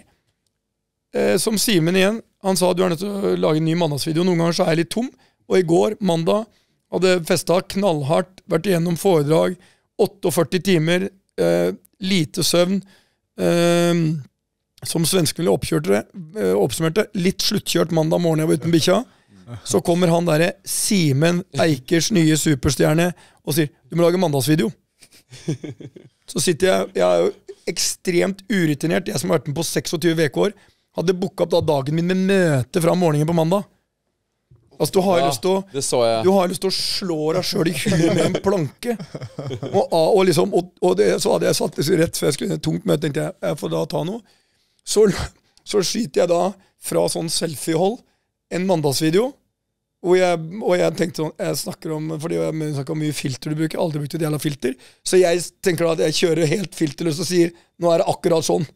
eh, som Simen igjen, han sa du er nødt til å lage en ny mandagsvideo. Noen ganger så er jeg litt tom. Og i går, mandag, hadde festa knallhardt, vært igjennom foredrag, 48 timer, eh, lite søvn. Eh, som svenskene oppkjørte, eh, oppsummerte, litt sluttkjørt mandag morgen jeg var ute med bikkja. Så kommer han derre Simen Eikers nye superstjerne og sier du må lage mandagsvideo. Så sitter jeg Jeg er jo ekstremt urutinert, jeg som har vært med på 26 uker. Hadde booka opp da dagen min med møte fra morgenen på mandag. Altså, du har jo Ja, lyst til å det så jeg. du har lyst til å slå deg sjøl i huet med en planke. Og, og, liksom, og, og det, så hadde jeg satt det rett før jeg skulle inn i et tungt møte, tenkte jeg jeg får da ta noe. Så, så skyter jeg da fra sånn selfiehold en mandagsvideo. Og jeg, og jeg tenkte sånn Jeg snakker om Fordi jeg snakker om mye filter du bruker. Aldri brukt et jævla filter. Så jeg tenker da at jeg kjører helt filterløst og sier nå er det akkurat sånn.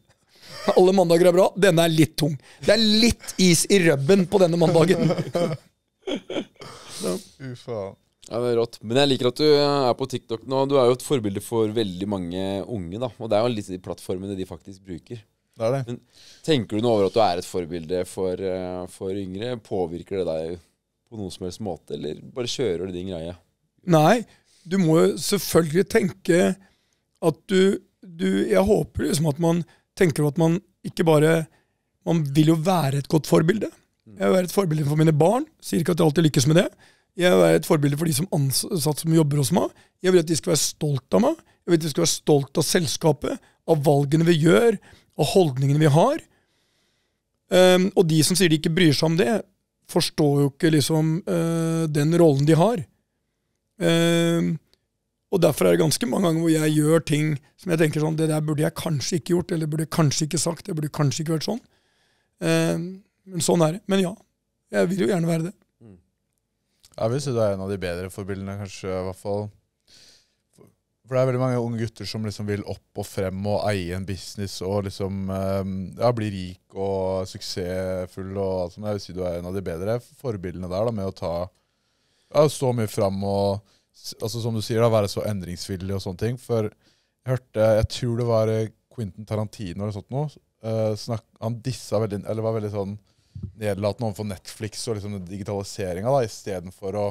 Alle mandager er bra. Denne er litt tung. Det er litt is i rubben på denne mandagen. Fy faen. Ja, det er rått. Men jeg liker at du er på TikTok nå. Du er jo et forbilde for veldig mange unge, da. Og det er jo litt de plattformene de faktisk bruker. Det er det. Tenker du noe over at du er et forbilde for, eh, for yngre? Påvirker det deg på noen som helst måte, eller bare kjører du din greie? Nei, du må jo selvfølgelig tenke at du, du Jeg håper liksom at man tenker at man ikke bare Man vil jo være et godt forbilde. Jeg vil være et forbilde for mine barn. Sier ikke at jeg alltid lykkes med det. Jeg vil være et forbilde for de som ansatte som jobber hos meg. Jeg vil at de skal være stolt av meg. Jeg vil at de skal være stolt av selskapet, av valgene vi gjør, av holdningene vi har. Um, og de som sier de ikke bryr seg om det, forstår jo ikke liksom uh, den rollen de har. Um, og derfor er det ganske mange ganger hvor jeg gjør ting som jeg tenker sånn Det der burde jeg kanskje ikke gjort, eller burde kanskje ikke sagt. Det burde kanskje ikke vært sånn. Um, men sånn er det. Men ja, jeg vil jo gjerne være det. Jeg vil si du er en av de bedre forbildene, kanskje. i hvert fall. For det er veldig mange unge gutter som liksom vil opp og frem og eie en business og liksom eh, ja, bli rik og suksessfull. og alt sånt. Jeg vil si du er en av de bedre forbildene der da, med å ta ja, stå mye fram og altså som du sier da, være så endringsvillig og sånne ting. For jeg hørte, jeg tror det var eh, Quentin Tarantino eller sånt noe, eh, snakk, han dissa veldig, eller var veldig sånn nedlatende overfor Netflix og liksom digitaliseringa, istedenfor å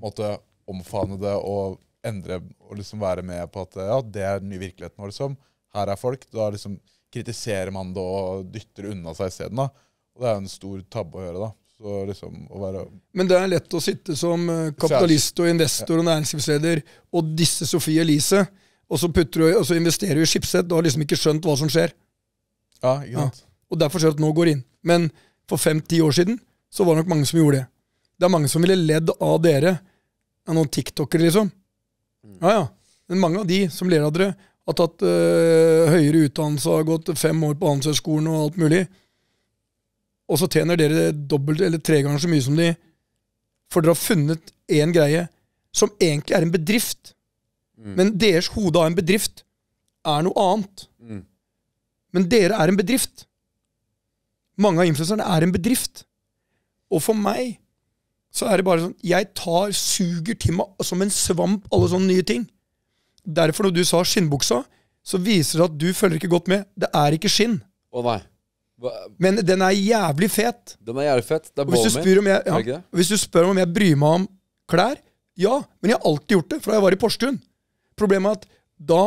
måtte omfavne det og endre og liksom være med på at ja, det er den nye virkeligheten vår. Liksom. Her er folk. Da liksom kritiserer man det og dytter unna seg isteden. Og det er jo en stor tabbe å gjøre. da. Så liksom å være Men det er lett å sitte som eh, kapitalist og investor og næringslivsleder og disse Sofie Elise, og så, du, og så investerer du i Schibsted og har liksom ikke skjønt hva som skjer. Ja, ikke Ja. sant? Og derfor ser du at nå går inn. Men for fem-ti år siden så var det nok mange som gjorde det. Det er mange som ville ledd av dere, av noen tiktokere, liksom. Ja, ja. Men mange av de som ler av dere, har tatt øh, høyere utdannelse, har gått fem år på Handelshøyskolen og alt mulig. Og så tjener dere dobbelt eller tre ganger så mye som de, for dere har funnet én greie som egentlig er en bedrift. Men deres hode av en bedrift er noe annet. Mm. Men dere er en bedrift. Mange av influenserne er en bedrift. Og for meg så er det bare sånn Jeg tar, suger til meg som en svamp alle sånne nye ting. Derfor, når du sa skinnbuksa, så viser det at du følger ikke godt med. Det er ikke skinn. Å nei. Hva, Men den er jævlig fet. den er jævlig fet. Det er hvis, du jeg, ja, hvis du spør om jeg bryr meg om klær, ja. Men jeg har alltid gjort det, fra jeg var i Porsgrunn. Problemet er at da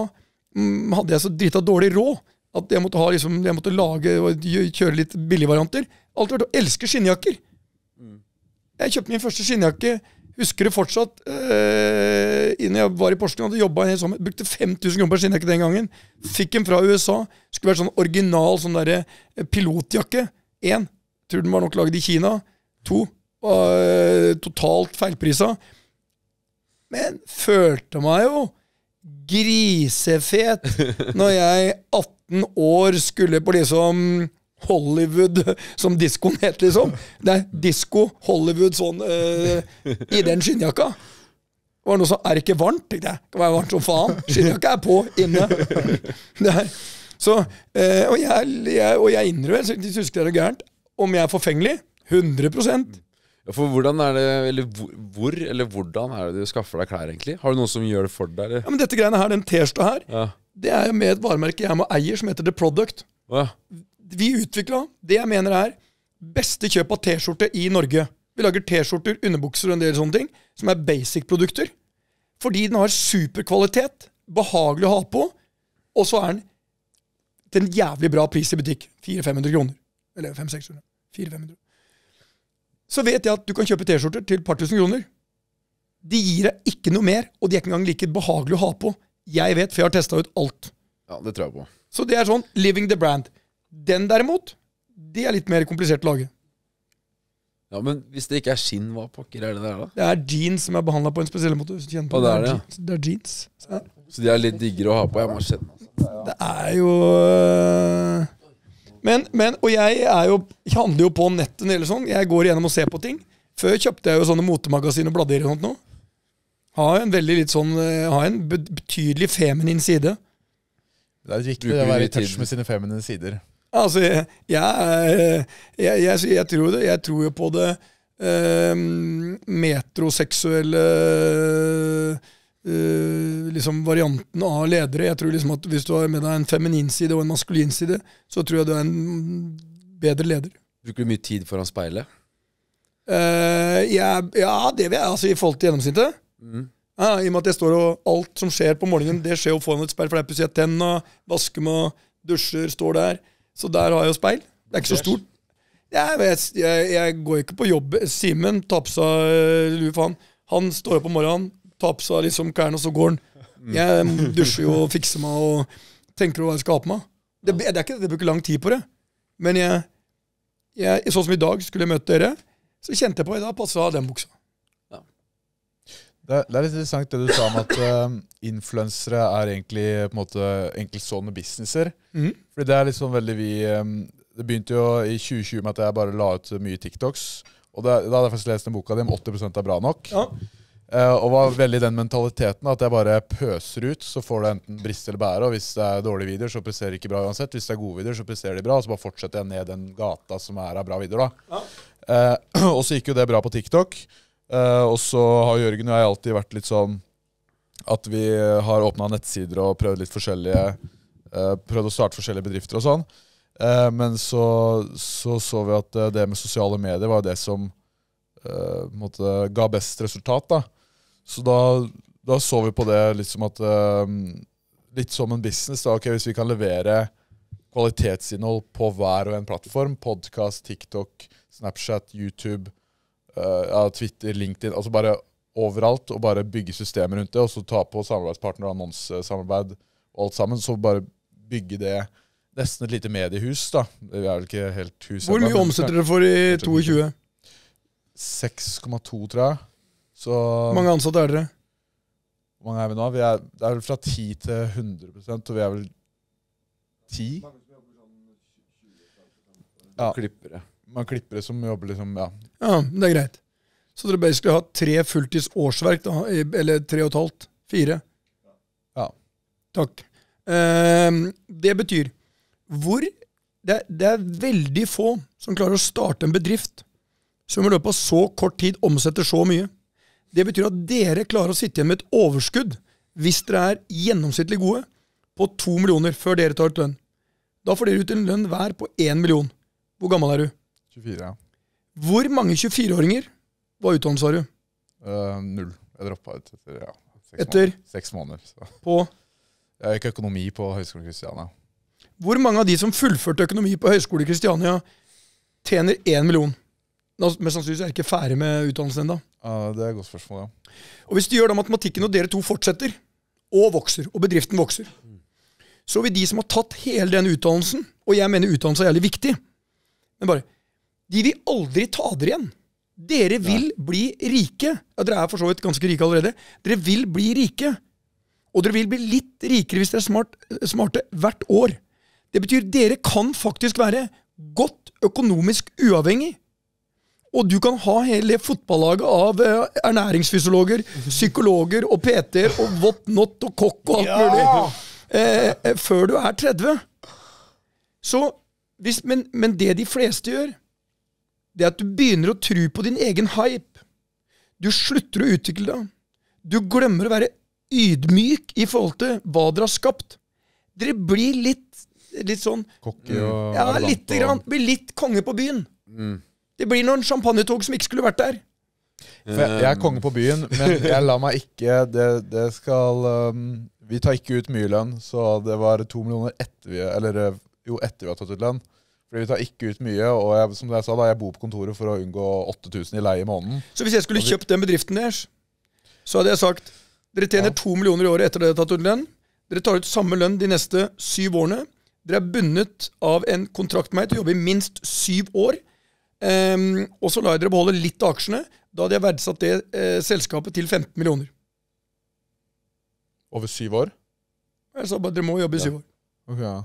mm, hadde jeg så drita dårlig råd at jeg måtte, ha, liksom, jeg måtte lage og kjøre litt billigvarianter. Alltid vært å elske skinnjakker. Jeg kjøpte min første skinnjakke. Husker det fortsatt. eh, innen jeg var i Porsgrunn hadde jobba en hel sommer. Brukte 5000 kroner på skinnjakke den gangen. Fikk den fra USA. Skulle vært sånn original sånn derre eh, pilotjakke. Én. Tror den var nok laget i Kina. To. Øh, totalt feilprisa. Men følte meg jo grisefet når jeg 18 år skulle på liksom Hollywood, som diskoen het, liksom. Det er disko, Hollywood, sånn øh, I den skinnjakka. Det var noe som Er ikke varmt? tenkte jeg. Det var varmt som faen. Skinnjakka er på inne. Er, så, øh, og, jeg, jeg, og jeg innrømmer, hvis du husker det er gærent, om jeg er forfengelig 100% Ja, For hvordan er det Eller hvor, hvor eller hvordan er det du skaffer deg klær, egentlig? Har du noen som gjør det for deg, eller? Ja, men dette greiene her, den T-skjorta her, Ja. Det er jo med et varemerke jeg må eier, som heter The Product. Ja. Vi utvikla det jeg mener er beste kjøp av T-skjorte i Norge. Vi lager T-skjorter, underbukser og en del sånne ting, som er basic-produkter. Fordi den har superkvalitet, behagelig å ha på, og så er den til en jævlig bra pris i butikk. 400-500 kroner. Eller 500-600. 400-500. Så vet jeg at du kan kjøpe T-skjorter til et par tusen kroner. De gir deg ikke noe mer, og de er ikke engang like behagelige å ha på. Jeg vet, for jeg har testa ut alt. ja, det tror jeg på. Så det er sånn living the brand. Den derimot, det er litt mer komplisert å lage. Ja, Men hvis det ikke er skinn, hva pokker er det der, da? Det er jeans som er behandla på en spesiell måte. Hvis du kjenner på det er det, ja. jeans. det er jeans. Så Så de er litt diggere å ha på? Jeg må kjenne altså. Det er jo øh, men, men, Og jeg er jo, jeg handler jo på nettet eller sånn. Jeg går igjennom og ser på ting. Før kjøpte jeg jo sånne motemagasin og blader og sånt noe. Har en veldig litt sånn øh, Har en betydelig feminin side. Det er litt viktig å være i touch med sine feminine sider. Altså, jeg, jeg, jeg, jeg, jeg tror det. Jeg tror jo på det eh, metroseksuelle eh, liksom varianten av ledere. Jeg tror liksom at Hvis du har med deg en feminin side og en maskulin side, så tror jeg du er en bedre leder. Bruker du mye tid foran speilet? Eh, jeg, ja, det vil jeg. Altså i forhold til gjennomsnittet. Ja, I og med at jeg står og alt som skjer på morgenen, det skjer jo foran et speil. For det er pusser jeg tenna, vasker meg, dusjer, står der. Så der har jeg jo speil. Det er ikke så stort. Jeg, vet, jeg, jeg går ikke på jobb. Simen seg eh, for han. Står opp om morgenen, seg liksom klærne, og så går han. Jeg dusjer jo og fikser meg og tenker på hva jeg skal ha på meg. Det, det er ikke det bruker lang tid på det. Men jeg, jeg, sånn som i dag, skulle jeg møte dere, så kjente jeg på i dag passa den buksa. Det, det er litt interessant det du sa om at uh, influensere er egentlig på en måte enkeltstående businesser. Mm. Fordi det er litt sånn veldig vi um, Det begynte jo i 2020 med at jeg bare la ut mye TikToks. Og det, da hadde jeg faktisk lest den boka di om 80 er bra nok. Ja. Uh, og var veldig den mentaliteten at jeg bare pøser ut, så får det enten briste eller bære. Og hvis det er dårlige videoer, så presterer de ikke bra uansett. Hvis det er gode videoer, så presterer de bra. Og så bare fortsetter jeg ned den gata som er av bra videoer, da. Eh, og så gikk jo det bra på TikTok. Eh, og så har Jørgen og jeg alltid vært litt sånn at vi har åpna nettsider og prøvd litt forskjellige eh, Prøvd å starte forskjellige bedrifter og sånn. Eh, men så, så så vi at det med sosiale medier var det som måte ga best resultat. da. Så da, da så vi på det litt som at Litt som en business. da, ok, Hvis vi kan levere kvalitetsinnhold på hver og en plattform, podkast, TikTok, Snapchat, YouTube, ja, Twitter, LinkedIn altså bare overalt, og bare bygge systemer rundt det, og så ta på samarbeidspartner, og annonsesamarbeid og alt sammen, så bare bygge det nesten et lite mediehus, da. Vi er vel ikke helt hus Hvor mye omsetter dere for i 22? 6,2, tror jeg. Så Hvor mange ansatte er dere? hvor mange er vi nå? Vi er, det er vel fra 10 til 100% og vi er vel 10? Ja. Klippere. Man klippere som jobber liksom Ja. Ja, det er greit. Så dere basically har tre fulltids årsverk, da, eller tre og et halvt? Fire? Ja. Takk. Ehm, det betyr hvor det, er- det er veldig få som klarer å starte en bedrift som i løpet av så kort tid omsetter så mye. Det betyr at dere klarer å sitte igjen med et overskudd, hvis dere er gjennomsnittlig gode, på to millioner før dere tar ut lønn. Da får dere ut en lønn hver på én million. Hvor gammel er du? 24, ja. Hvor mange 24-åringer var utdannet, sa du? Uh, null. Jeg droppa ut etter ja, seks Etter? måneder. Seks måneder så. På Jeg gikk økonomi på Høgskolen Kristiania. Hvor mange av de som fullførte økonomi på Høgskolen Kristiania, tjener én million? Mest sannsynlig er jeg ikke ferdig med utdannelsen ennå. Uh, det er et godt spørsmål, ja. Og hvis du gjør da matematikken, og dere to fortsetter, og vokser, og bedriften vokser, så vil de som har tatt hele den utdannelsen, og jeg mener utdannelse er jævlig viktig, men bare De vil aldri ta dere igjen. Dere vil bli rike. Ja, Dere er for så vidt ganske rike allerede. Dere vil bli rike. Og dere vil bli litt rikere hvis dere er smart, smarte hvert år. Det betyr dere kan faktisk være godt økonomisk uavhengig. Og du kan ha hele fotballaget av eh, ernæringsfysiologer, psykologer og PT-er og whatnot og kokk og alt mulig eh, eh, før du er 30. Så, hvis, men, men det de fleste gjør, det at du begynner å tro på din egen hype. Du slutter å utvikle deg. Du glemmer å være ydmyk i forhold til hva dere har skapt. Dere blir litt, litt sånn Cocky og Ja, litt lite og- grann. Blir litt konge på byen. Det blir noen champagnetog som ikke skulle vært der. For jeg, jeg er konge på byen, men jeg lar meg ikke Det, det skal um, Vi tar ikke ut mye lønn, så det var to millioner etter vi Eller eh, jo, etter vi har tatt ut lønn. Fordi vi tar ikke ut mye, og jeg, som jeg sa da, jeg bor på kontoret for å unngå 8000 i leie i måneden. Så hvis jeg skulle kjøpt den bedriften deres, så hadde jeg sagt dere tjener Ja. millioner i året etter dere har tatt ut lønn. Dere tar ut samme lønn de neste syv årene. Dere er bundet av en kontrakt med meg til å jobbe i minst syv år. Um, og så lar jeg dere beholde litt av aksjene. Da hadde jeg verdsatt det eh, selskapet til 15 millioner. Over syv år. Jeg sa bare dere må jobbe i syv år. Ok, ja.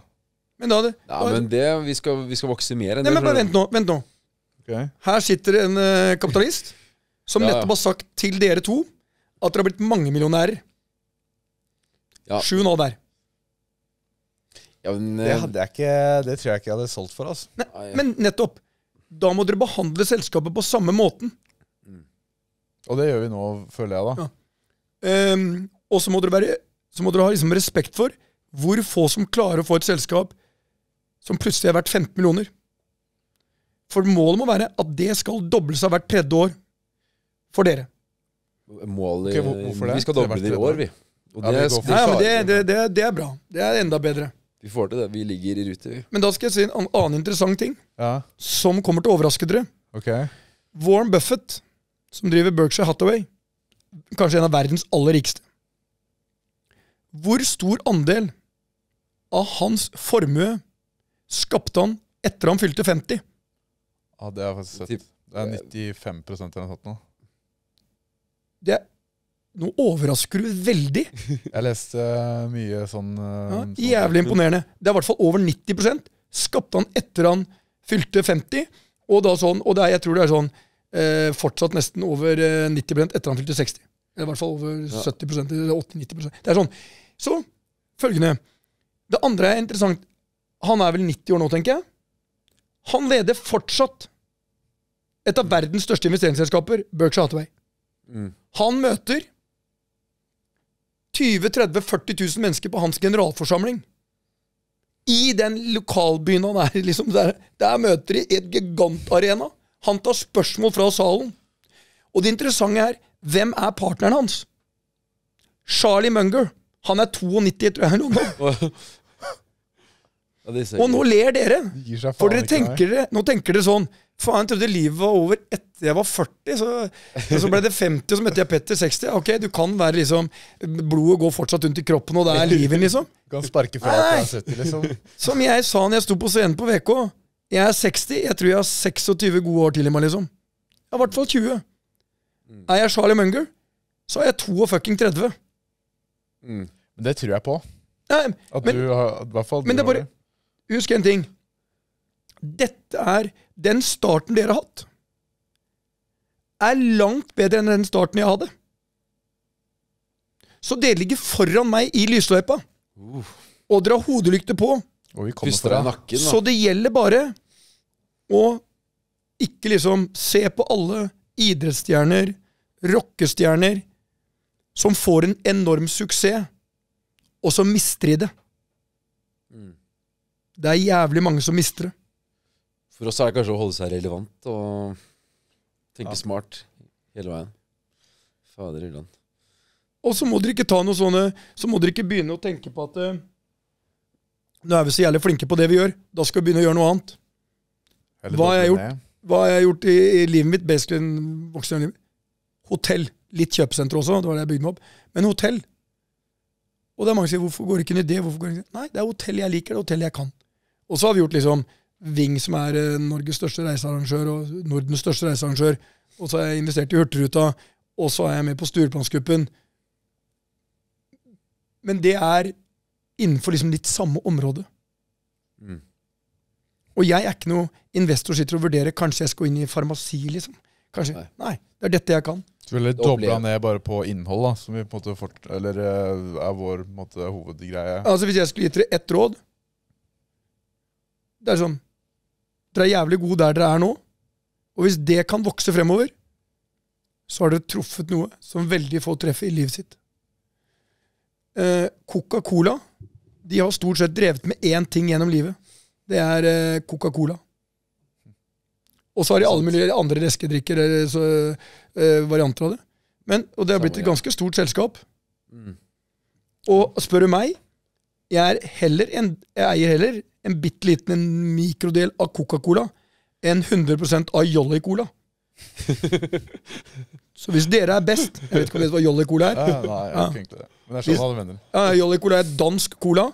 Men da hadde Ja, men det, vi, skal, vi skal vokse mer enn Nei, det. men bare vent nå. vent nå. Okay. Her sitter en uh, kapitalist som Ja, ja. nettopp har sagt til dere to at dere har blitt mangemillionærer. Ja. Sju nå der. Ja, men, Det, eh, hadde jeg ikke, det tror jeg ikke jeg hadde solgt for. Altså. Ne Nei. men nettopp. Da må dere behandle selskapet på samme måten. Og det gjør vi nå, føler jeg, da. Ja. Ehm, og så må dere, være, så må dere ha liksom respekt for hvor få som klarer å få et selskap som plutselig er verdt 15 millioner. For målet må være at det skal doble seg hvert tredje år for dere. målet okay, hvor- hvorfor det? Vi skal doble det i år, vi. Og Ja, det, vi for- Nei, men det, det, det, det er bra. Det er enda bedre. vi får til det. Vi ligger i rute, vi. Men da skal jeg si en annen interessant ting Ja, som kommer til å overraske dere. Okay. Warren Buffett, som driver Berkshire Hathaway, kanskje en av verdens aller rikeste. Hvor stor andel av hans formue skapte han etter han fylte 50? Ja, det har jeg faktisk sett. Det er 95% eller noe sånt nå. Det nå overrasker du veldig. Jeg leste eh, mye sånn, eh, Ja, sånn jævlig imponerende. Det er i hvert fall over 90 skapte han etter han fylte 50. Og, da sånn, og det er, jeg tror det er sånn eh, fortsatt nesten over eh, 90 etter han fylte 60. Eller i hvert fall over 70 eller 80-90% Det er sånn. Så følgende. Det andre er interessant. Han er vel 90 år nå, tenker jeg. Han leder fortsatt et av verdens største investeringsselskaper, Berkshire Hathaway. Mm. Han møter 20 30 40 000 mennesker på hans generalforsamling. I den lokalbyen han er. Liksom der, der møter de i et gigantarena. Han tar spørsmål fra salen. Og det interessante er, hvem er partneren hans? Charlie Munger. Han er 92, tror jeg. nå. Og nå ler dere. Gir seg For dere ikke, tenker, dere, nå tenker dere sånn Faen, jeg trodde livet var over etter jeg var 40, så, og så ble det 50, og så møtte jeg Petter 60. Ok, du kan være liksom Blodet går fortsatt rundt i kroppen, og det er livet, liksom. Du kan sparke fra deg til er 70, liksom. Som jeg sa når jeg sto på scenen på VK. Jeg er 60. Jeg tror jeg har 26 gode år til i meg, liksom. Jeg har i hvert fall 20. Er jeg Charlie Munger, så er jeg 22 30. Mm. Men det tror jeg på. Nei, At men du har, i hvert fall du men det er har bare- husk en ting. Dette er Den starten dere har hatt, er langt bedre enn den starten jeg hadde. Så dere ligger foran meg i lysløypa. Og dere har hodelykter på. Og vi kommer fra nakken. Så det gjelder bare å ikke liksom se på alle idrettsstjerner, rockestjerner, som får en enorm suksess, og så mister de det. Det er jævlig mange som mister det. For oss er det kanskje å holde seg relevant og tenke Ja. smart hele veien. Fader illand. Og så må dere ikke ta noe sånne Så må dere ikke begynne å tenke på at eh, Nå er vi så jævlig flinke på det vi gjør. Da skal vi begynne å gjøre noe annet. Hva har jeg gjort? Hva har jeg gjort i, i livet mitt? Basically en voksen liv. Hotell. Litt kjøpesenter også, det var det jeg bygde meg opp. Men hotell. Og det er mange som sier 'hvorfor går det ikke inn i det'? Hvorfor går det ikke? Nei, det er hotell jeg liker, det er hotell jeg kan. Og så har vi gjort liksom Ving, som er eh, Norges største reisearrangør og Nordens største reisearrangør. Og så har jeg investert i Hurtigruta, og så er jeg med på Stureplansgruppen. Men det er innenfor liksom litt samme område. Mm. Og jeg er ikke noe investor sitter og vurderer kanskje jeg skal gå inn i farmasi. liksom. Kanskje, Nei. Nei. det er dette jeg kan. Så vi ville dobla ned bare på innhold, da, som vi på en måte fort, eller eh, er vår på en måte, hovedgreie. Altså Hvis jeg skulle gitt dere ett råd Det er sånn Dere er jævlig gode der dere er nå. Og hvis det kan vokse fremover, så har dere truffet noe som veldig få treffer i livet sitt. Eh, Coca-Cola De har stort sett drevet med én ting gjennom livet. Det er eh, Coca-Cola. Og så har de alle mulige andre leskedrikker, eller så, eh, varianter av det. Men, og det har blitt et ganske stort selskap. Mm. Og spør du meg, jeg, er heller en, jeg eier heller en bitte liten en mikrodel av Coca-Cola enn 100 av Jolly Cola. Så hvis dere er best Jeg vet ikke om dere vet hva Jolly Cola er. Ja, nei, jeg Ja. ikke det. Men det er sånn han mener. Ja, Jolly Cola er dansk cola,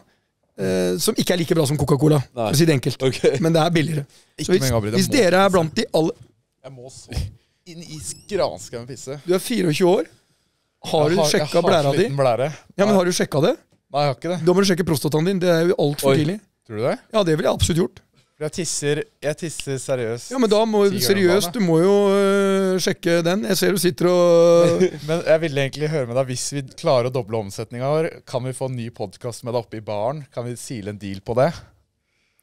eh, som ikke er like bra som Coca-Cola, for å si det enkelt. Okay. Men det er billigere. Ikke Så hvis, Gabriel, hvis dere er blant de alle Jeg må så inn i skranskauen pisse. Du er 24 år. Har du Jeg sjekka jeg blæra di? blære. Ja, men Har du sjekka det? Nei, jeg har ikke det. Da må du sjekke prostataen din. Det er jo altfor tidlig. Tror du det? Ja, det ville jeg absolutt gjort. Jeg tisser, jeg tisser seriøst. Ja, men da må seriøst, du må jo øh, sjekke den. Jeg ser du sitter og Men jeg ville egentlig høre med deg Hvis vi klarer å doble omsetninga vår, kan vi få en ny podkast med deg oppe i baren? Kan vi sile en deal på det?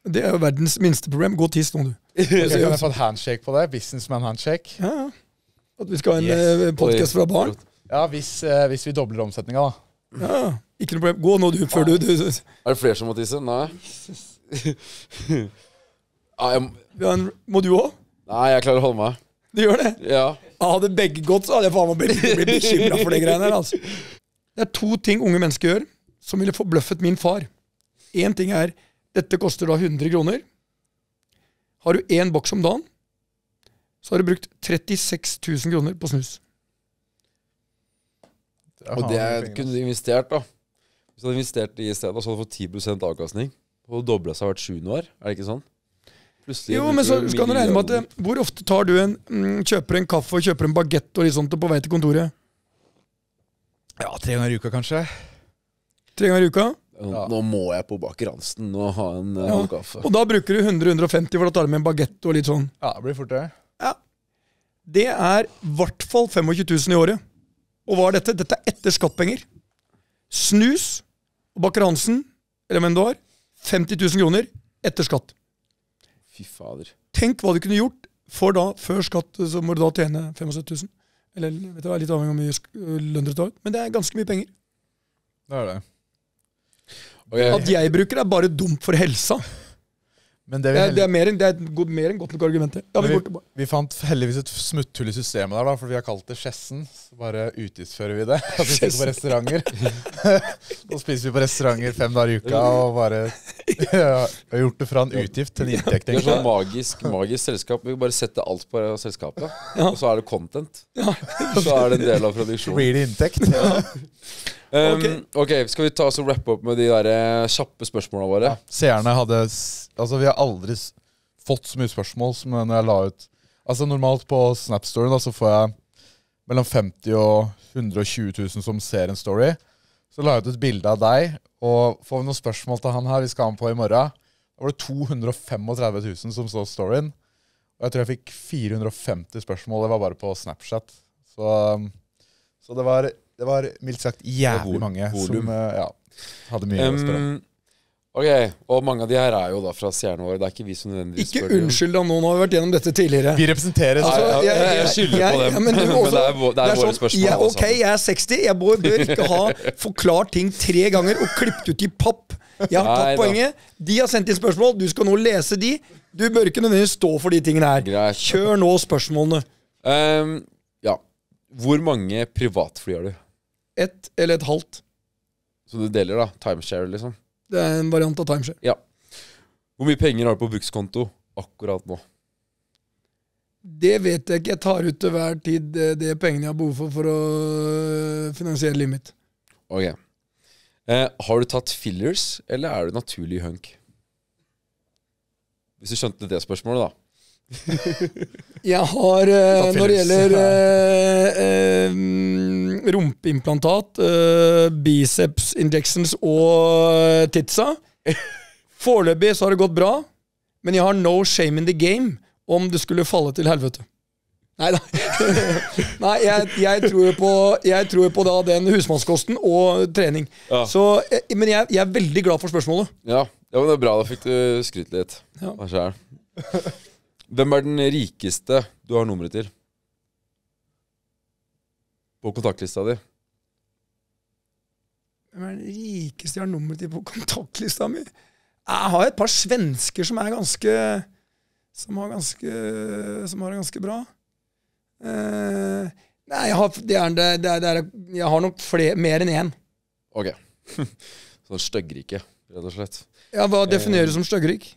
Det er jo verdens minste problem. Gå og tiss nå, du. Kan jeg få en handshake på det? Businessman-handshake? Ja, ja. At vi skal ha en Yes. yes. podkast fra barn. Ja, hvis, eh, hvis vi dobler omsetninga, da. Ja, ikke noe problem. Gå nå, du, før du, du, du. Er det flere som må tisse? Nei. ja, jeg, Vi Må du òg? nei, jeg klarer å holde meg. Du gjør det? Ja. Ja, Hadde begge gått, så hadde jeg faen meg blitt, blitt bekymra for de greiene der. altså. Det er to ting unge mennesker gjør som ville forbløffet min far. Én ting er dette koster da 100 kroner. Har du én boks om dagen, så har du brukt 36 000 kroner på snus. Og det kunne du investert, da. Hvis du hadde investert i stedet, så hadde du fått 10 avkastning. Og det dobla seg hvert sjuende år. Er det ikke sånn? Plutselig Jo, men så skal du regne med at det, Hvor ofte tar du en, mm, kjøper en kaffe og kjøper en bagett og litt sånt på vei til kontoret? Ja, tre ganger i uka, kanskje. Tre ganger i uka? Nå, Ja. nå må jeg på Baker Hansen og ha en uh, Ja. kaffe. Og da bruker du 100-150 for å ta med en bagett og litt sånn. Ja, det blir fort det. Det er i hvert fall 25 000 i året. Og hva er dette? Dette er etter skattpenger. Snus og Bakker Hansen, eller hvem det var, 50 000 kroner etter skatt. Fy fader. Tenk hva du kunne gjort for da, før skatt, så må du da tjene 75 000. Eller vet du, er litt avhengig av hvor mye lønn du tar ut. Men det er ganske mye penger. Det er det. Okay. At jeg bruker det, er bare dumt for helsa. Men det Det er, det er, mer, enn- det er mer enn godt nok argument. Ja, vi vi fant heldigvis et smutthull i systemet der, da, for vi har kalt det Skjessen. Så bare utgiftsfører vi det. At vi på restauranter. Så spiser vi på restauranter fem dager i uka og bare ja, har gjort det fra en utgift til en inntekt. Det er sånn magisk, magisk selskap. Vi bare setter alt på selskapet, Ja. og så er det content. Så er det en del av produksjonen. Blir det inntekt? Um, Ok. ok, Skal vi ta oss og rappe opp med de der eh, kjappe spørsmålene våre? Ja, seerne hadde Altså, vi har aldri fått så mye spørsmål som når jeg la ut Altså, normalt på Snap-story da, så får jeg mellom 50 og 120 000 som ser en story. Så la jeg ut et bilde av deg, og får vi noen spørsmål til han her vi skal ha han på i morgen. Da var det 235 000 som så storyen. Og jeg tror jeg fikk 450 spørsmål. Det var bare på Snapchat. Så, um, så det, var, det var mildt sagt jævlig mange volum. som eh, ja, hadde mye å spørre om. Ok, Og mange av de her er jo da fra seerne våre. Det er ikke vi som nødvendigvis Ikke spør unnskyld da, nå har vi vært gjennom dette tidligere. Vi representerer Altså, jeg, jeg- jeg, jeg- skylder jeg- på dem. ja, men men, du også- det er, det er, sånn, våre spørsmål. ja, ok, jeg er 60. Jeg bør, bør ikke ha forklart ting tre ganger og klippet ut i papp. Jeg har tatt poenget. De har sendt inn spørsmål. Du skal nå lese de. Du bør ikke nødvendigvis stå for de tingene her. Greit. Kjør nå spørsmålene. Um, ja. Hvor mange privatfly har du? Ett eller et halvt. Så du deler, da? Timeshare, liksom? Det er en variant av timeshare. Ja. Hvor mye penger har du på brukskonto akkurat nå? Det vet jeg ikke. Jeg tar ut til hver tid det, det pengene jeg har behov for for å øh, finansiere livet mitt. Ok. Eh, har du tatt fillers, eller er du naturlig hunk? Hvis du skjønte det spørsmålet, da. Jeg har, eh, når det gjelder eh, eh, mm, rumpeimplantat, eh, biceps injections og eh, titsa Foreløpig så har det gått bra, men jeg har no shame in the game om det skulle falle til helvete. Nei da. Nei, jeg, jeg tror på, jeg tror på da den husmannskosten og trening. Ja. Så, eh, men jeg, jeg er veldig glad for spørsmålet. Ja, ja men det er bra. Da fikk du skrytt litt. Ja. av selv. Hvem er den rikeste du har nummeret til? På kontaktlista di? Hvem er den rikeste jeg har nummeret til på kontaktlista mi? Jeg har et par svensker som er ganske Som har ganske Som har det ganske bra. Uh, nei, jeg har, det er, det, er, det er, jeg har nok flere, mer enn én. Ok. sånn styggrike, rett og slett. Ja, hva definerer du som styggerik?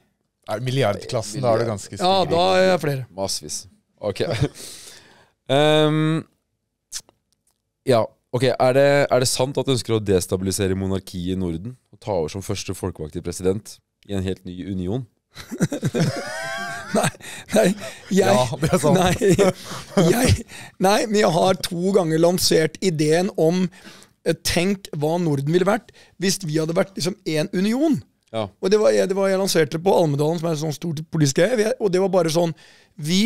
Er det milliardklassen, da er det ganske Ja, da er jeg flere. Massevis. Ok. um, ja, ok. Er det, er det sant at du ønsker å destabilisere monarkiet i Norden? Og ta over som første folkevalgte president i en helt ny union? Nei, jeg, Ja, det er sant. Nei, jeg, nei, men jeg har to ganger lansert ideen om eh, Tenk hva Norden ville vært hvis vi hadde vært liksom én union. Ja. Og det var, jeg, det var jeg lanserte på Almedalen, som er et sånt stort politisk greie. Og det var bare sånn Vi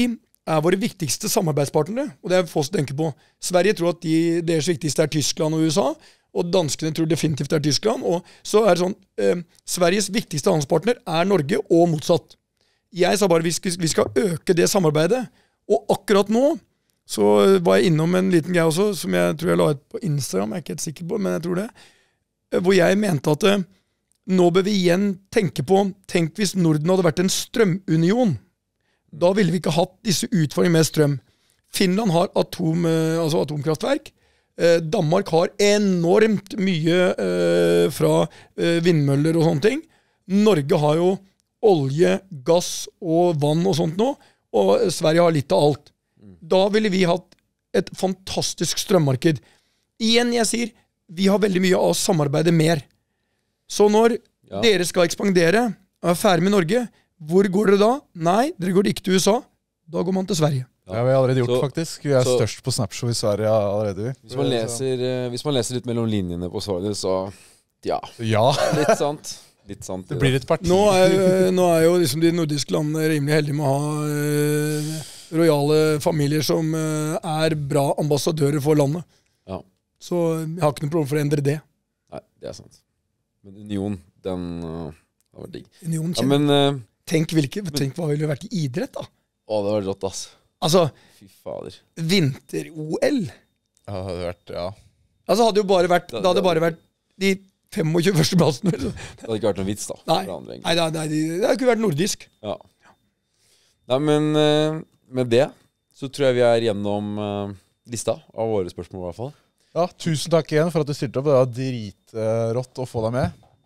er våre viktigste samarbeidspartnere, og det er få som tenker på. Sverige tror at de, deres viktigste er Tyskland og USA, og danskene tror definitivt det er Tyskland. Og så er det sånn eh, Sveriges viktigste handelspartner er Norge, og motsatt. Jeg sa bare vi skal, vi skal øke det samarbeidet. Og akkurat nå så var jeg innom en liten greie også, som jeg tror jeg la ut på Instagram, jeg er ikke helt sikker på, men jeg tror det. eh, Hvor jeg mente at eh, nå bør vi igjen tenke på Tenk hvis Norden hadde vært en strømunion. Da ville vi ikke hatt disse utfordringene med strøm. Finland har atom, eh, altså atomkraftverk. Eh, Danmark har enormt mye eh, fra vindmøller og sånne ting. Norge har jo olje, gass og vann og sånt nå, og Sverige har litt av alt. Da ville vi hatt et fantastisk strømmarked. Igjen, jeg sier, vi har veldig mye av å samarbeide mer. Så når Ja. dere skal ekspandere, og er ferdig med Norge, hvor går dere da? Nei, dere går ikke til USA. Da går man til Sverige. Det har vi allerede gjort, Så- faktisk. Vi er så- størst på Snapshow i Sverige allerede. Hvis man, leser, eh, hvis man leser litt mellom linjene på svarene, så ja. Ja, Litt sant. Litt sant. det blir et parti. Nå er, nå er jo liksom de nordiske landene rimelig heldige med å ha eh, rojale familier som eh, er bra ambassadører for landet. Ja. Så jeg har ikke noe problem for å endre det. Nei, det er sant. Men Union, den uh, har vært digg. Union Ja, men uh, tenk, hvilke, tenk hva ville vært i idrett, da. Å, det var rått, ass. Altså, Fy fader. vinter-OL. Ja, det hadde vært, ja. Altså, hadde jo bare vært, det hadde bare vært de 25 første plassene. Det hadde ikke vært noen vits, da. Nei, andre, nei, nei, nei, det hadde ikke vært nordisk. Ja. Nei, men uh, med det så tror jeg vi er gjennom uh, lista av våre spørsmål, i hvert fall. Ja. Tusen takk igjen for at du stilte opp. Det var dritrått å få deg med.